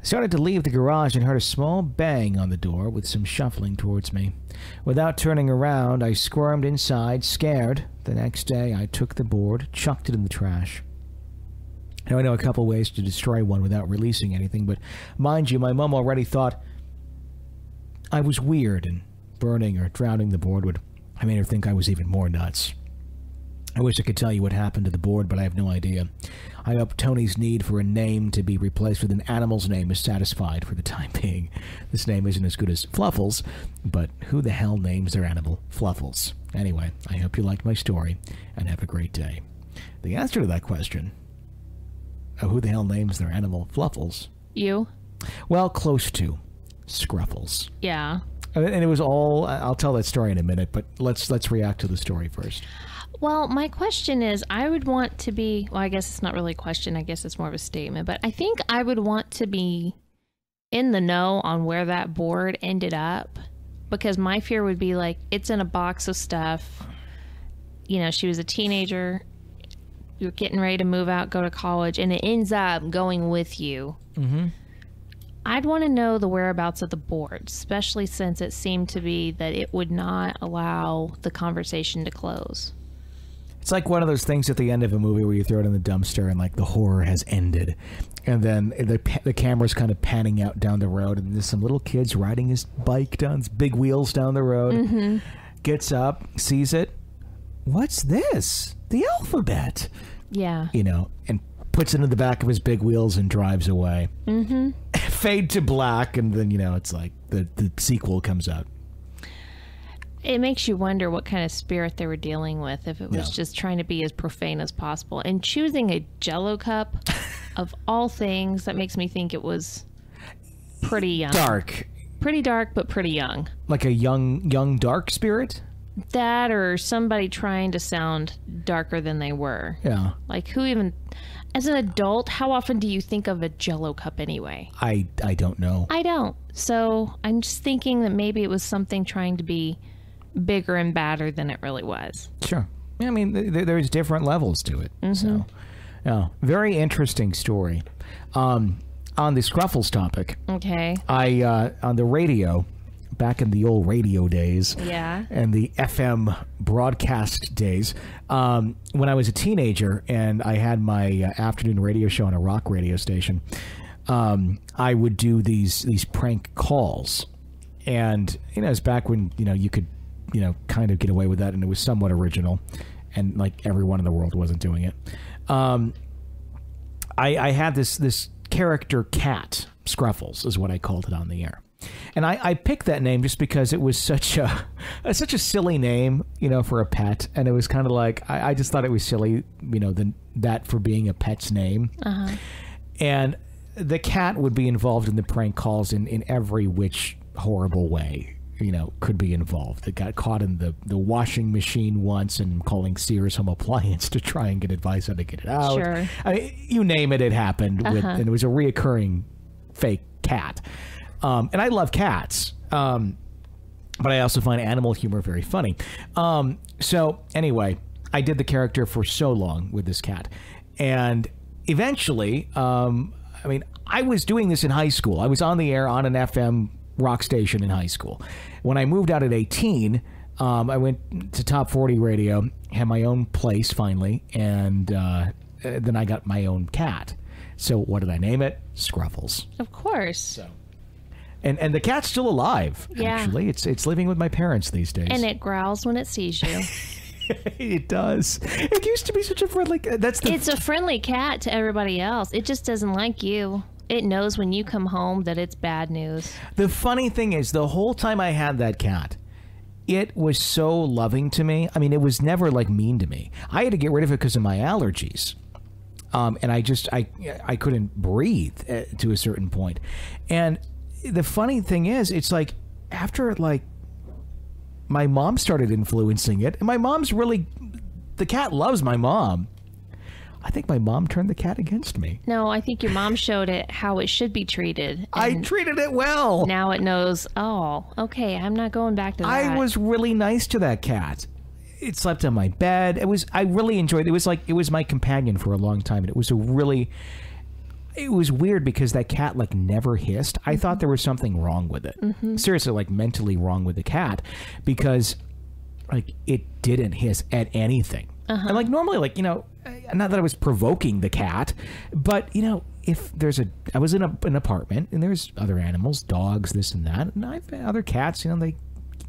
I started to leave the garage and heard a small bang on the door with some shuffling towards me. Without turning around, I squirmed inside, scared. The next day, I took the board, chucked it in the trash. Now, I know a couple ways to destroy one without releasing anything, but mind you, my mom already thought I was weird, and burning or drowning the board would. I made her think I was even more nuts. I wish I could tell you what happened to the board, but I have no idea. I hope Tony's need for a name to be replaced with an animal's name is satisfied for the time being. This name isn't as good as Fluffles, but who the hell names their animal Fluffles? Anyway, I hope you liked my story, and have a great day. The answer to that question, of who the hell names their animal Fluffles, You? well, close to Scruffles. Yeah. And and it was all. I'll tell that story in a minute, but let's let's react to the story first. Well, my question is I would want to be, well, I guess it's not really a question. I guess it's more of a statement, but I think I would want to be in the know on where that board ended up because my fear would be like, it's in a box of stuff. You know, she was a teenager. You're getting ready to move out, go to college, and it ends up going with you. Mm-hmm. I'd want to know the whereabouts of the board, especially since it seemed to be that it would not allow the conversation to close. It's like one of those things at the end of a movie where you throw it in the dumpster and like the horror has ended, and then the the camera's kind of panning out down the road, and there's some little kids riding his bike down his big wheels down the road. Gets up, sees it. What's this? The alphabet, Yeah. you know, and puts it in the back of his big wheels and drives away. Mm-hmm. Fade to black, and then you know it's like the the sequel comes out. It makes you wonder what kind of spirit they were dealing with if it was Yeah. just trying to be as profane as possible. And choosing a jello cup of all things, that makes me think it was pretty young. Dark, Pretty dark, but pretty young. like a young young dark spirit. That or somebody trying to sound darker than they were. Yeah. Like, who even, as an adult, how often do you think of a jello cup anyway? I I don't know. I don't. So I'm just thinking that maybe it was something trying to be bigger and badder than it really was. Sure. I mean, th- th- there's different levels to it. So, yeah, very interesting story. Um, on the Scruffles topic, Okay. I uh, on the radio, back in the old radio days, Yeah. and the FM broadcast days, um, when I was a teenager and I had my uh, afternoon radio show on a rock radio station, um, I would do these these prank calls, and you know, it's back when you know you could, you know, kind of get away with that, and it was somewhat original, and like everyone in the world wasn't doing it. Um, I, I had this this character cat Scruffles is what I called it on the air, and I, I picked that name just because it was such a, such a silly name, you know, for a pet, and it was kind of like I, I just thought it was silly, you know, that for being a pet's name, and the cat would be involved in the prank calls in in every which horrible way. You know, could be involved. It got caught in the, the washing machine once and calling Sears Home Appliance to try and get advice how to get it out. Sure. I mean, you name it, it happened. With, and it was a reoccurring fake cat. Um, and I love cats. Um, but I also find animal humor very funny. Um, so anyway, I did the character for so long with this cat, and eventually, um, I mean, I was doing this in high school. I was on the air on an FM rock station in high school. When I moved out at 18, um, I went to Top 40 Radio, had my own place finally, and uh, then I got my own cat. So what did I name it? Scruffles. Of course. So. And and the cat's still alive. Yeah. Actually, it's it's living with my parents these days. And it growls when it sees you. it does. It used to be such a friendly. That's the it's a friendly cat to everybody else. It just doesn't like you. It knows when you come home that it's bad news. the funny thing is the whole time I had that cat, it was so loving to me. I mean, it was never like mean to me. I had to get rid of it because of my allergies. Um, and I just I I couldn't breathe to a certain point. And the funny thing is, it's like after like my mom started influencing it, and my mom's really the cat loves my mom. I think my mom turned the cat against me. No, I think your mom showed it how it should be treated. I treated it well. now it knows, oh, okay, I'm not going back to that. I was really nice to that cat. It slept on my bed. It was I really enjoyed it. It was like it was my companion for a long time and it was a really it was weird because that cat like never hissed. I thought mm-hmm. there was something wrong with it. Mm-hmm. Seriously, like mentally wrong with the cat because like it didn't hiss at anything. Uh-huh. And like normally like, you know, not that I was provoking the cat, but you know, if there's a I was in a, an apartment and there's other animals, dogs, this and that, and I've other cats, you know, they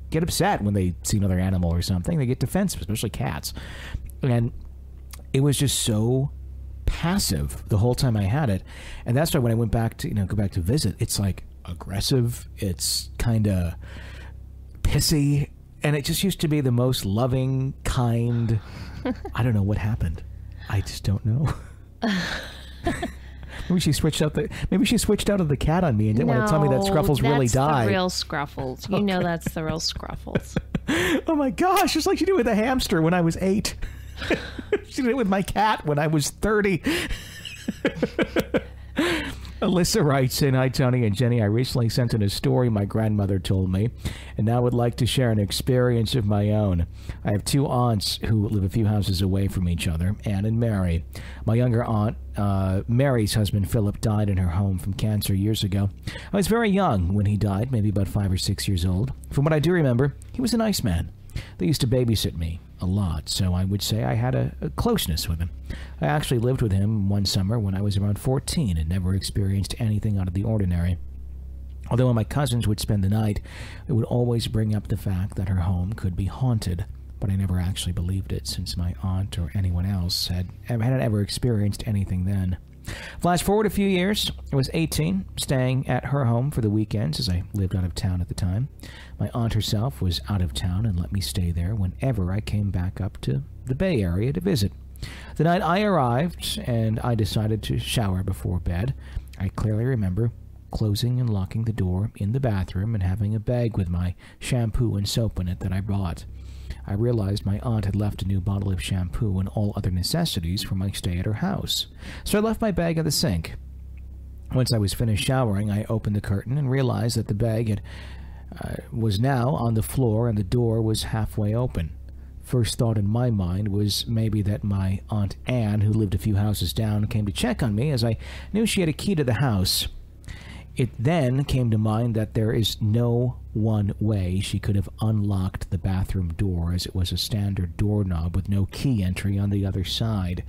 get upset when they see another animal or something. They get defensive, especially cats. And it was just so passive the whole time I had it. And that's why when I went back to, you know, go back to visit, it's like aggressive. It's kind of pissy. And it just used to be the most loving, kind. I don't know what happened. I just don't know. Maybe she switched out the. Maybe she switched out of the cat on me and didn't want to tell me that No, Scruffles really that's died. The real Scruffles. You know that's the real Scruffles. Oh my gosh! Just like she did with the hamster when I was eight. she did it with my cat when I was thirty. Alyssa writes in, Hi, Tony and Jenny. I recently sent in a story my grandmother told me, and now would like to share an experience of my own. I have two aunts who live a few houses away from each other, Anne and Mary. My younger aunt, uh, Mary's husband, Philip, died in her home from cancer years ago. I was very young when he died, maybe about five or six years old. From what I do remember, he was a nice man. They used to babysit me a lot, so I would say I had a, a, closeness with him. I actually lived with him one summer when I was around 14 and never experienced anything out of the ordinary. Although when my cousins would spend the night, it would always bring up the fact that her home could be haunted. But I never actually believed it, since my aunt or anyone else had hadn't ever experienced anything then. Flash forward a few years, I was 18, staying at her home for the weekends as I lived out of town at the time. My aunt herself was out of town and let me stay there whenever I came back up to the Bay Area to visit. The night I arrived and I decided to shower before bed, I clearly remember closing and locking the door in the bathroom and having a bag with my shampoo and soap in it that I brought. I realized my aunt had left a new bottle of shampoo and all other necessities for my stay at her house, so I left my bag at the sink. Once I was finished showering, I opened the curtain and realized that the bag had, uh, was now on the floor and the door was halfway open. First thought in my mind was maybe that my Aunt Anne, who lived a few houses down, came to check on me as I knew she had a key to the house. It then came to mind that there is no one way she could have unlocked the bathroom door, as it was a standard doorknob with no key entry on the other side.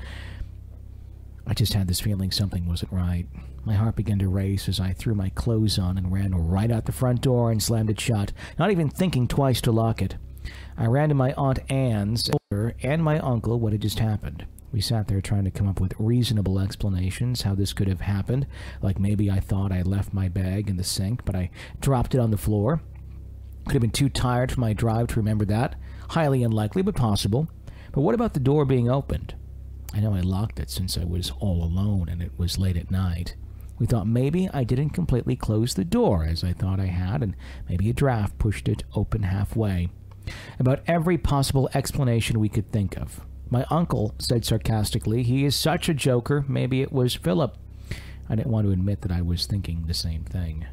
I just had this feeling something wasn't right. My heart began to race as I threw my clothes on and ran right out the front door and slammed it shut, not even thinking twice to lock it. I ran to my Aunt Anne's and my uncle what had just happened. We sat there trying to come up with reasonable explanations how this could have happened, like maybe I thought I left my bag in the sink, but I dropped it on the floor. Could have been too tired from my drive to remember that. Highly unlikely, but possible. But what about the door being opened? I know I locked it since I was all alone and it was late at night. We thought maybe I didn't completely close the door as I thought I had, and maybe a draft pushed it open halfway. About every possible explanation we could think of. My uncle said sarcastically, He is such a joker, maybe it was Philip. I didn't want to admit that I was thinking the same thing.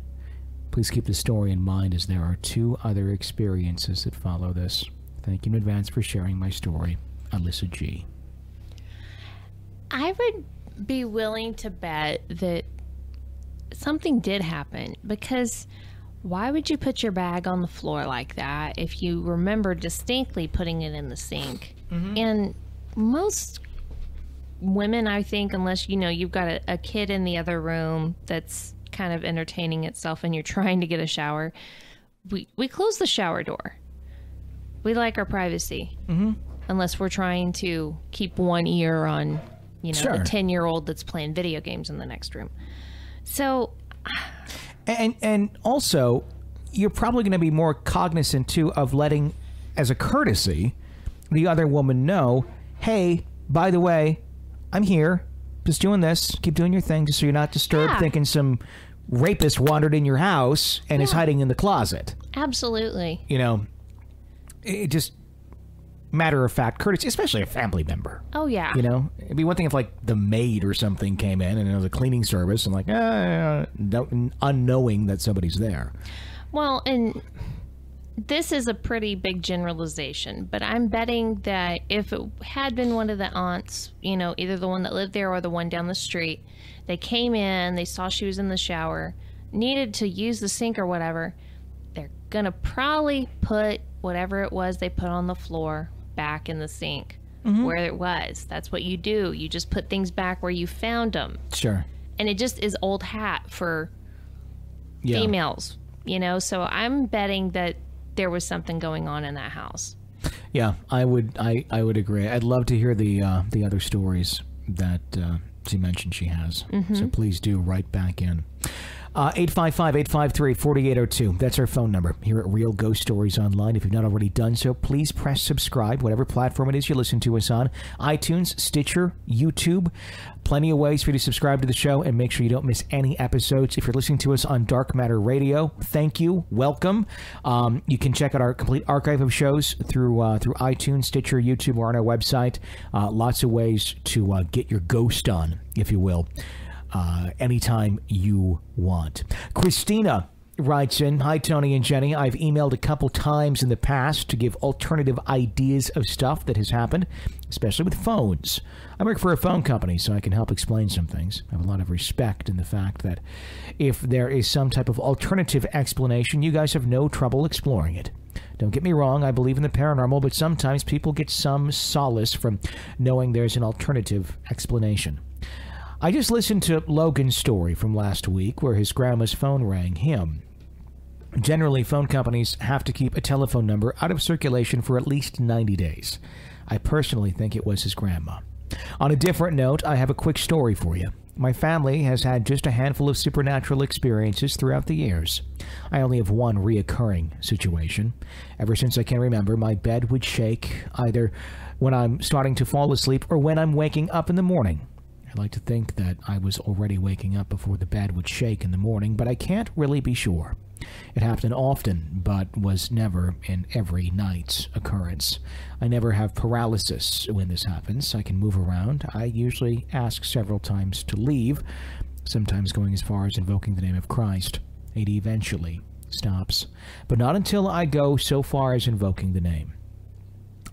Please keep the story in mind as there are two other experiences that follow this. Thank you in advance for sharing my story. Alyssa G. I would be willing to bet that something did happen because why would you put your bag on the floor like that if you remember distinctly putting it in the sink? Mm-hmm. And most women, I think, unless you know you've got a, a, kid in the other room that's kind of entertaining itself and you're trying to get a shower, we we close the shower door. We like our privacy, mm-hmm. unless we're trying to keep one ear on, you know, Sure. the ten year old that's playing video games in the next room. So And and also, you're probably going to be more cognizant too of letting, as a courtesy, the other woman know, hey, by the way, I'm here, just doing this. Keep doing your thing, just so you're not disturbed, Yeah. thinking some rapist wandered in your house and is hiding in the closet. absolutely, You know, it just matter of fact courtesy, especially a family member. oh yeah, You know, it'd be one thing if like the maid or something came in and it was a cleaning service and like, uh, unknowing that somebody's there. Well, and this is a pretty big generalization, but I'm betting that if it had been one of the aunts, you know, either the one that lived there or the one down the street, they came in, they saw she was in the shower, needed to use the sink or whatever, they're going to probably put whatever it was they put on the floor back in the sink mm-hmm. where it was. That's what you do. You just put things back where you found them. Sure. And it just is old hat for Yeah. females, you know. So I'm betting that there was something going on in that house. Yeah, I would. I, I would agree. I'd love to hear the uh, the other stories that uh, she mentioned she has. So please do write back in. Uh, 855 853 4802. That's our phone number here at Real Ghost Stories Online. If you've not already done so, please press subscribe, whatever platform it is you listen to us on iTunes, Stitcher, YouTube. Plenty of ways for you to subscribe to the show and make sure you don't miss any episodes. If you're listening to us on Dark Matter Radio, thank you. Welcome. Um, you can check out our complete archive of shows through uh, through iTunes, Stitcher, YouTube, or on our website. Uh, lots of ways to uh, get your ghost on, if you will uh, anytime you want. Christina writes in Hi, Tony and Jenny. I've emailed a couple times in the past to give alternative ideas of stuff that has happened, especially with phones. I work for a phone company, so I can help explain some things. I have a lot of respect in the fact that if there is some type of alternative explanation, you guys have no trouble exploring it. Don't get me wrong, I believe in the paranormal, but sometimes people get some solace from knowing there's an alternative explanation. I just listened to Logan's story from last week where his grandma's phone rang him. Generally, phone companies have to keep a telephone number out of circulation for at least 90 days. I personally think it was his grandma. On a different note, I have a quick story for you. My family has had just a handful of supernatural experiences throughout the years. I only have one reoccurring situation. Ever since I can remember, my bed would shake either when I'm starting to fall asleep or when I'm waking up in the morning. I like to think that I was already waking up before the bed would shake in the morning, but I can't really be sure. It happened often, but was never in every night's occurrence. I never have paralysis when this happens. I can move around. I usually ask several times to leave, sometimes going as far as invoking the name of Christ. It eventually stops, but not until I go so far as invoking the name.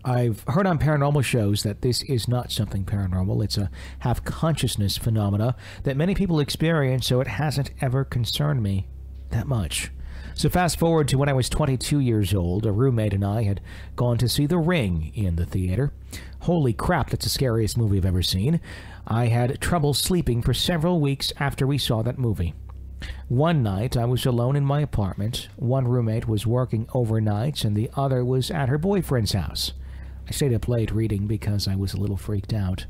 I've heard on paranormal shows that this is not something paranormal. It's a half consciousness phenomena that many people experience, so it hasn't ever concerned me that much. So, fast forward to when I was 22 years old, a roommate and I had gone to see The Ring in the theater. Holy crap, that's the scariest movie I've ever seen. I had trouble sleeping for several weeks after we saw that movie. One night, I was alone in my apartment. One roommate was working overnights, and the other was at her boyfriend's house. I stayed up late reading because I was a little freaked out.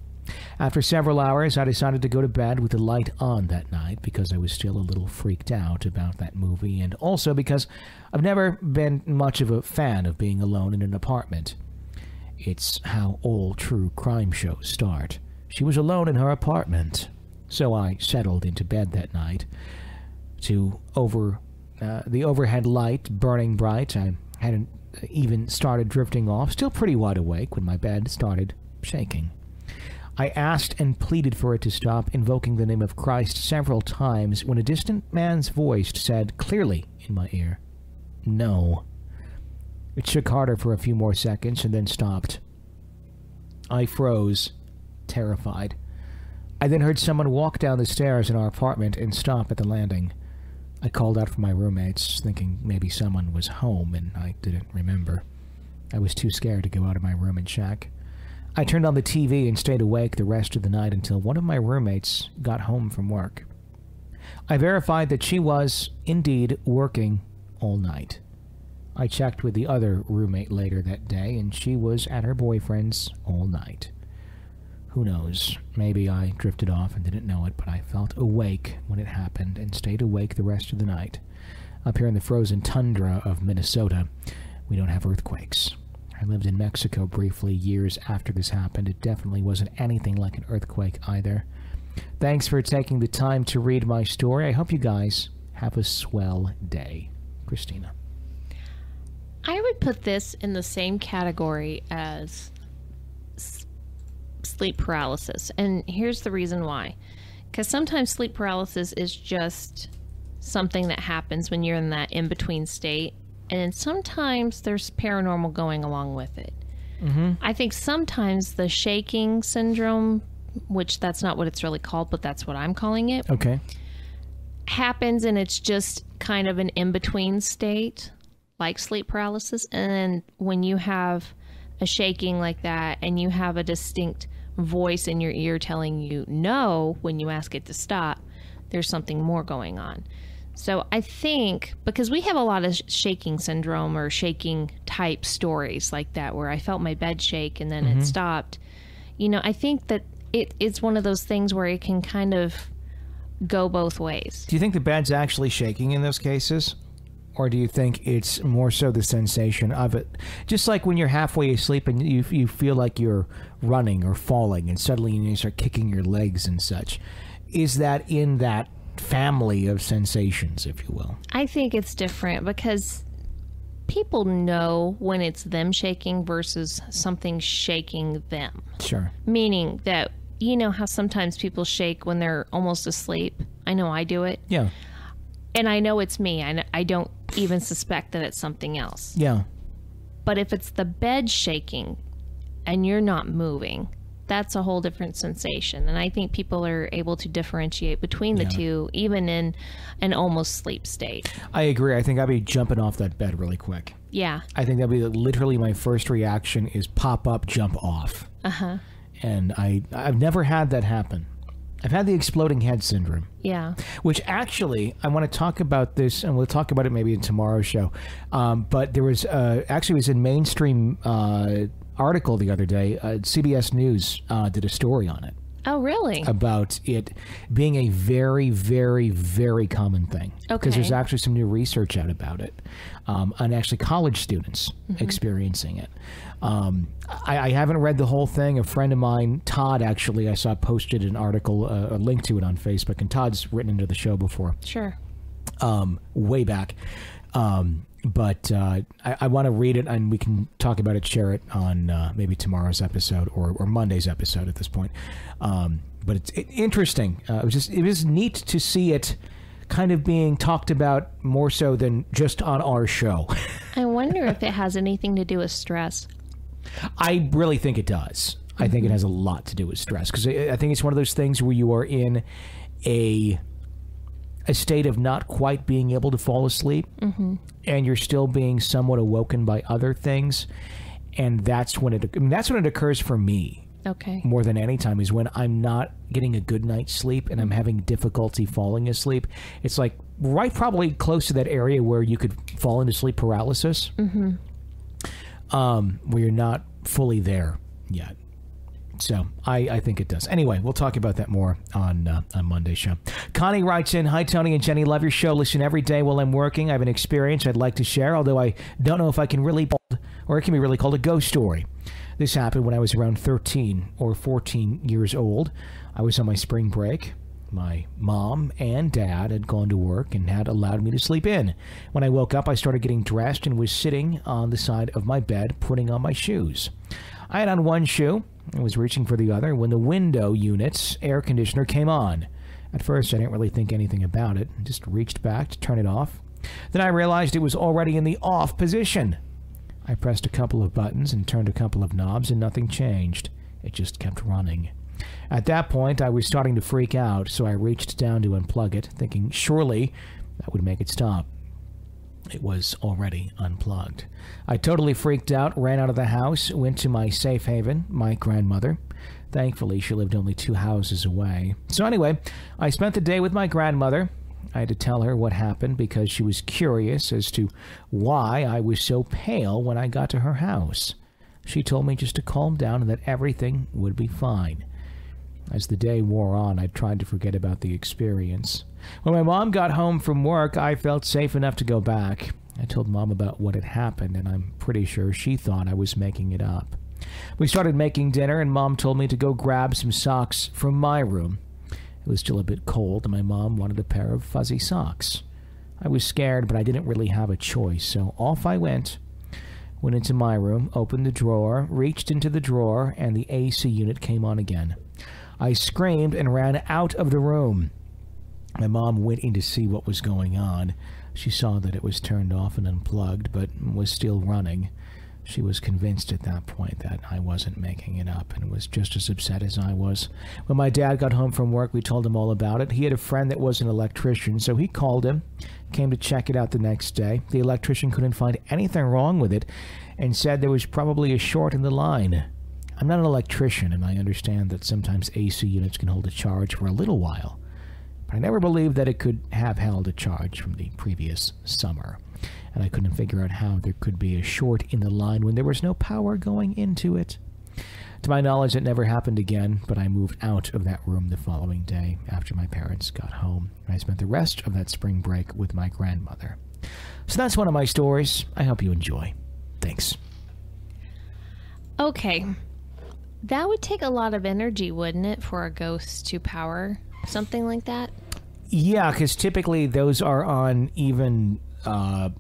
After several hours, I decided to go to bed with the light on that night because I was still a little freaked out about that movie, and also because I've never been much of a fan of being alone in an apartment. It's how all true crime shows start. She was alone in her apartment. So I settled into bed that night to over uh, the overhead light burning bright. I hadn't even started drifting off, still pretty wide awake when my bed started shaking. I asked and pleaded for it to stop, invoking the name of Christ several times when a distant man's voice said clearly in my ear, No. It shook harder for a few more seconds and then stopped. I froze, terrified. I then heard someone walk down the stairs in our apartment and stop at the landing. I called out for my roommates, thinking maybe someone was home and I didn't remember. I was too scared to go out of my room and check. I turned on the TV and stayed awake the rest of the night until one of my roommates got home from work. I verified that she was, indeed, working all night. I checked with the other roommate later that day, and she was at her boyfriend's all night. Who knows? Maybe I drifted off and didn't know it, but I felt awake when it happened and stayed awake the rest of the night. Up here in the frozen tundra of Minnesota, we don't have earthquakes. I lived in Mexico briefly years after this happened. It definitely wasn't anything like an earthquake either. Thanks for taking the time to read my story. I hope you guys have a swell day. Christina. I would put this in the same category as sleep paralysis. And here's the reason why. Because sometimes sleep paralysis is just something that happens when you're in that in between state. And sometimes there's paranormal going along with it. Mm-hmm. I think sometimes the shaking syndrome, which that's not what it's really called, but that's what I'm calling it. Okay. Happens and it's just kind of an in between state, like sleep paralysis. And then when you have a shaking like that and you have a distinct voice in your ear telling you no when you ask it to stop, there's something more going on. So I think because we have a lot of shaking syndrome or shaking type stories like that where I felt my bed shake and then mm-hmm. it stopped. You know, I think that it, it's one of those things where it can kind of go both ways. Do you think the bed's actually shaking in those cases? Or do you think it's more so the sensation of it? Just like when you're halfway asleep and you, you feel like you're running or falling and suddenly you start kicking your legs and such. Is that in that family of sensations, if you will? I think it's different because people know when it's them shaking versus something shaking them. Sure. Meaning that you know how sometimes people shake when they're almost asleep. I know I do it. Yeah. And I know it's me. and I don't even suspect that it's something else. Yeah. But if it's the bed shaking and you're not moving, that's a whole different sensation. And I think people are able to differentiate between the Yeah. two, even in an almost sleep state. I agree. I think I'd be jumping off that bed really quick. Yeah. I think that'd be literally my first reaction is pop up, jump off. Uh huh. And I I've never had that happen. I've had the exploding head syndrome. Yeah. which actually I want to talk about this, and we'll talk about it maybe in tomorrow's show. Um, but there was uh, actually it was in mainstream uh, article the other day. Uh, CBS News uh, did a story on it Oh, really? about it being a very, very, very common thing. Because there's actually some new research out about it, um, and actually college students experiencing it. Um, I, I haven't read the whole thing. A friend of mine, Todd, actually, I saw posted an article, uh, a link to it on Facebook, and Todd's written into the show before sure. um, way back. Um, but uh, I, I want to read it, and we can talk about it, share it on uh, maybe tomorrow's episode or, or Monday's episode at this point. Um, but it's it, interesting. Uh, it was just it was neat to see it kind of being talked about more so than just on our show. I wonder if it has anything to do with stress. I really think it does. I think it has a lot to do with stress because I I think it's one of those things where you are in a a state of not quite being able to fall asleep, and you're still being somewhat awoken by other things, and that's when it. I mean, that's when it occurs for me Okay. more than any time is when I'm not getting a good night's sleep and I'm having difficulty falling asleep. It's like right probably close to that area where you could fall into sleep paralysis. Mm-hmm. Um, where you're not fully there yet. So I, I think it does. Anyway, we'll talk about that more on uh, on Monday's show. Connie writes in, "Hi Tony and Jenny, love your show. Listen every day while I'm working. I have an experience I'd like to share, although I don't know if I can really or it can be really called a ghost story. This happened when I was around 13 or 14 years old. I was on my spring break. My mom and dad had gone to work and had allowed me to sleep in. When I woke up, I started getting dressed and was sitting on the side of my bed putting on my shoes. I had on one shoe and was reaching for the other when the window unit's air conditioner came on. At first, I didn't really think anything about it, just reached back to turn it off. Then I realized it was already in the off position. I pressed a couple of buttons and turned a couple of knobs, and nothing changed. It just kept running. At that point, I was starting to freak out, so I reached down to unplug it, thinking surely that would make it stop. It was already unplugged. I totally freaked out, ran out of the house, went to my safe haven, my grandmother. Thankfully, she lived only two houses away. So, anyway, I spent the day with my grandmother. I had to tell her what happened because she was curious as to why I was so pale when I got to her house. She told me just to calm down and that everything would be fine. As the day wore on, I tried to forget about the experience. When my mom got home from work, I felt safe enough to go back. I told mom about what had happened, and I'm pretty sure she thought I was making it up. We started making dinner, and mom told me to go grab some socks from my room. It was still a bit cold, and my mom wanted a pair of fuzzy socks. I was scared, but I didn't really have a choice, so off I went. Went into my room, opened the drawer, reached into the drawer, and the AC unit came on again. I screamed and ran out of the room. My mom went in to see what was going on. She saw that it was turned off and unplugged, but was still running. She was convinced at that point that I wasn't making it up and was just as upset as I was. When my dad got home from work, we told him all about it. He had a friend that was an electrician, so he called him, came to check it out the next day. The electrician couldn't find anything wrong with it and said there was probably a short in the line. I'm not an electrician, and I understand that sometimes AC units can hold a charge for a little while, but I never believed that it could have held a charge from the previous summer. And I couldn't figure out how there could be a short in the line when there was no power going into it. To my knowledge, it never happened again, but I moved out of that room the following day after my parents got home. I spent the rest of that spring break with my grandmother. So that's one of my stories. I hope you enjoy. Thanks. Okay. That would take a lot of energy, wouldn't it, for a ghost to power something like that? Yeah, because typically those are on even uh,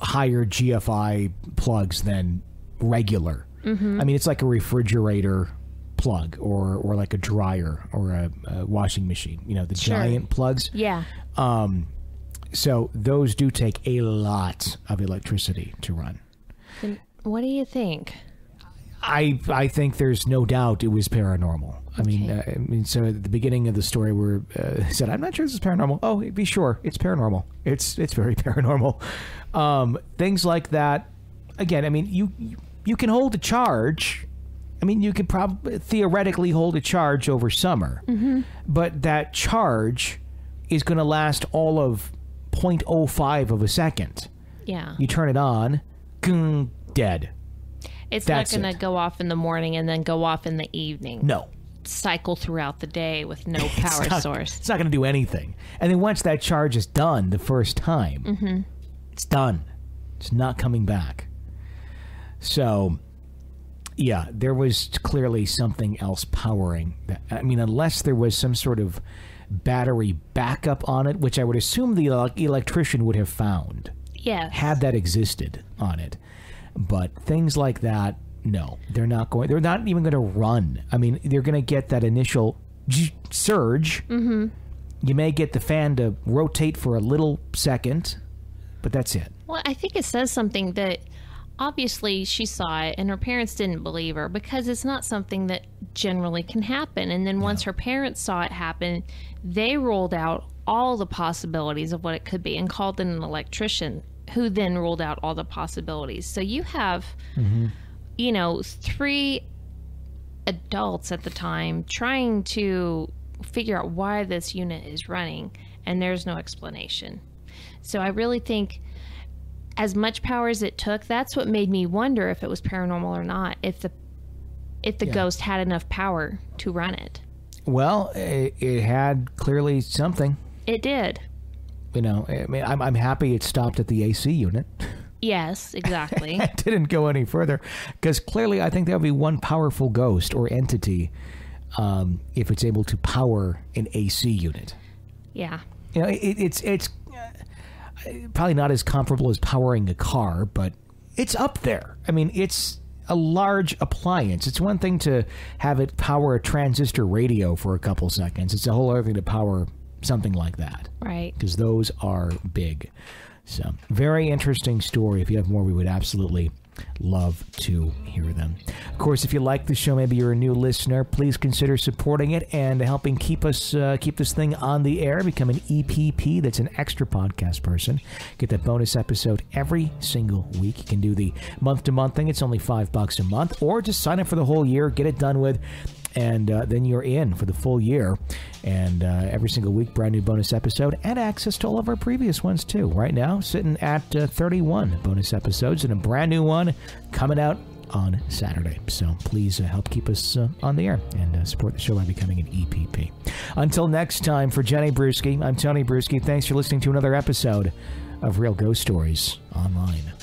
higher GFI plugs than regular. Mm-hmm. I mean, it's like a refrigerator plug or or like a dryer or a, a washing machine. You know, the Sure. giant plugs. Yeah. So those do take a lot of electricity to run. What do you think? I I think there's no doubt it was paranormal. I mean, uh, I mean, so at the beginning of the story, where uh, said, "I'm not sure this is paranormal." Oh, be sure, it's paranormal. It's it's very paranormal. Um, things like that. Again, I mean, you you- can hold a charge. I mean, you could probably theoretically hold a charge over summer, but that charge is going to last all of 0.05 of a second. Yeah. You turn it on, dead. It's That's not going to go off in the morning and then go off in the evening. No, Cycle throughout the day with no power it's not, source. It's not going to do anything. And then once that charge is done the first time, mm-hmm. it's done. It's not coming back. So, yeah, there was clearly something else powering that. I mean, unless there was some sort of battery backup on it, which I would assume the electrician would have found Yes. had that existed on it. But things like that, no, they're not going. They're not even going to run. I mean, they're going to get that initial surge. Mm-hmm. You may get the fan to rotate for a little second, but that's it. Well, I think it says something that obviously she saw it and her parents didn't believe her because it's not something that generally can happen. And then once her parents saw it happen, they rolled out all the possibilities of what it could be and called in an electrician who then ruled out all the possibilities. So you have, mm-hmm. you know, three adults at the time trying to figure out why this unit is running, and there's no explanation. So I really think as much power as it took, that's what made me wonder if it was paranormal or not. If the if the Yeah. ghost had enough power to run it. Well, it, it had clearly something. It did. You know, I mean, I'm, I'm happy it stopped at the AC unit. Yes, exactly. it didn't go any further because clearly I think that would be one powerful ghost or entity um, if it's able to power an AC unit. yeah. You know, it, it's it's probably not as comparable as powering a car, but it's up there. I mean, it's a large appliance. It's one thing to have it power a transistor radio for a couple seconds. It's a whole other thing to power something like that Right. because those are big. So, very interesting story. If you have more, we would absolutely love to hear them. Of course, if you like the show, maybe you're a new listener, please consider supporting it and helping keep us uh, keep this thing on the air. Become an EPP. That's an extra podcast person. Get that bonus episode every single week. You can do the month to month thing. It's only five bucks a month, or just sign up for the whole year. Get it done with and uh, then you're in for the full year. And uh, every single week, brand new bonus episode and access to all of our previous ones too. Right now, sitting at uh, 31 bonus episodes and a brand new one coming out on Saturday. So please uh, help keep us uh, on the air and uh, support the show by becoming an EPP. Until next time, for Jenny Brueski, I'm Tony Brueski. Thanks for listening to another episode of Real Ghost Stories Online.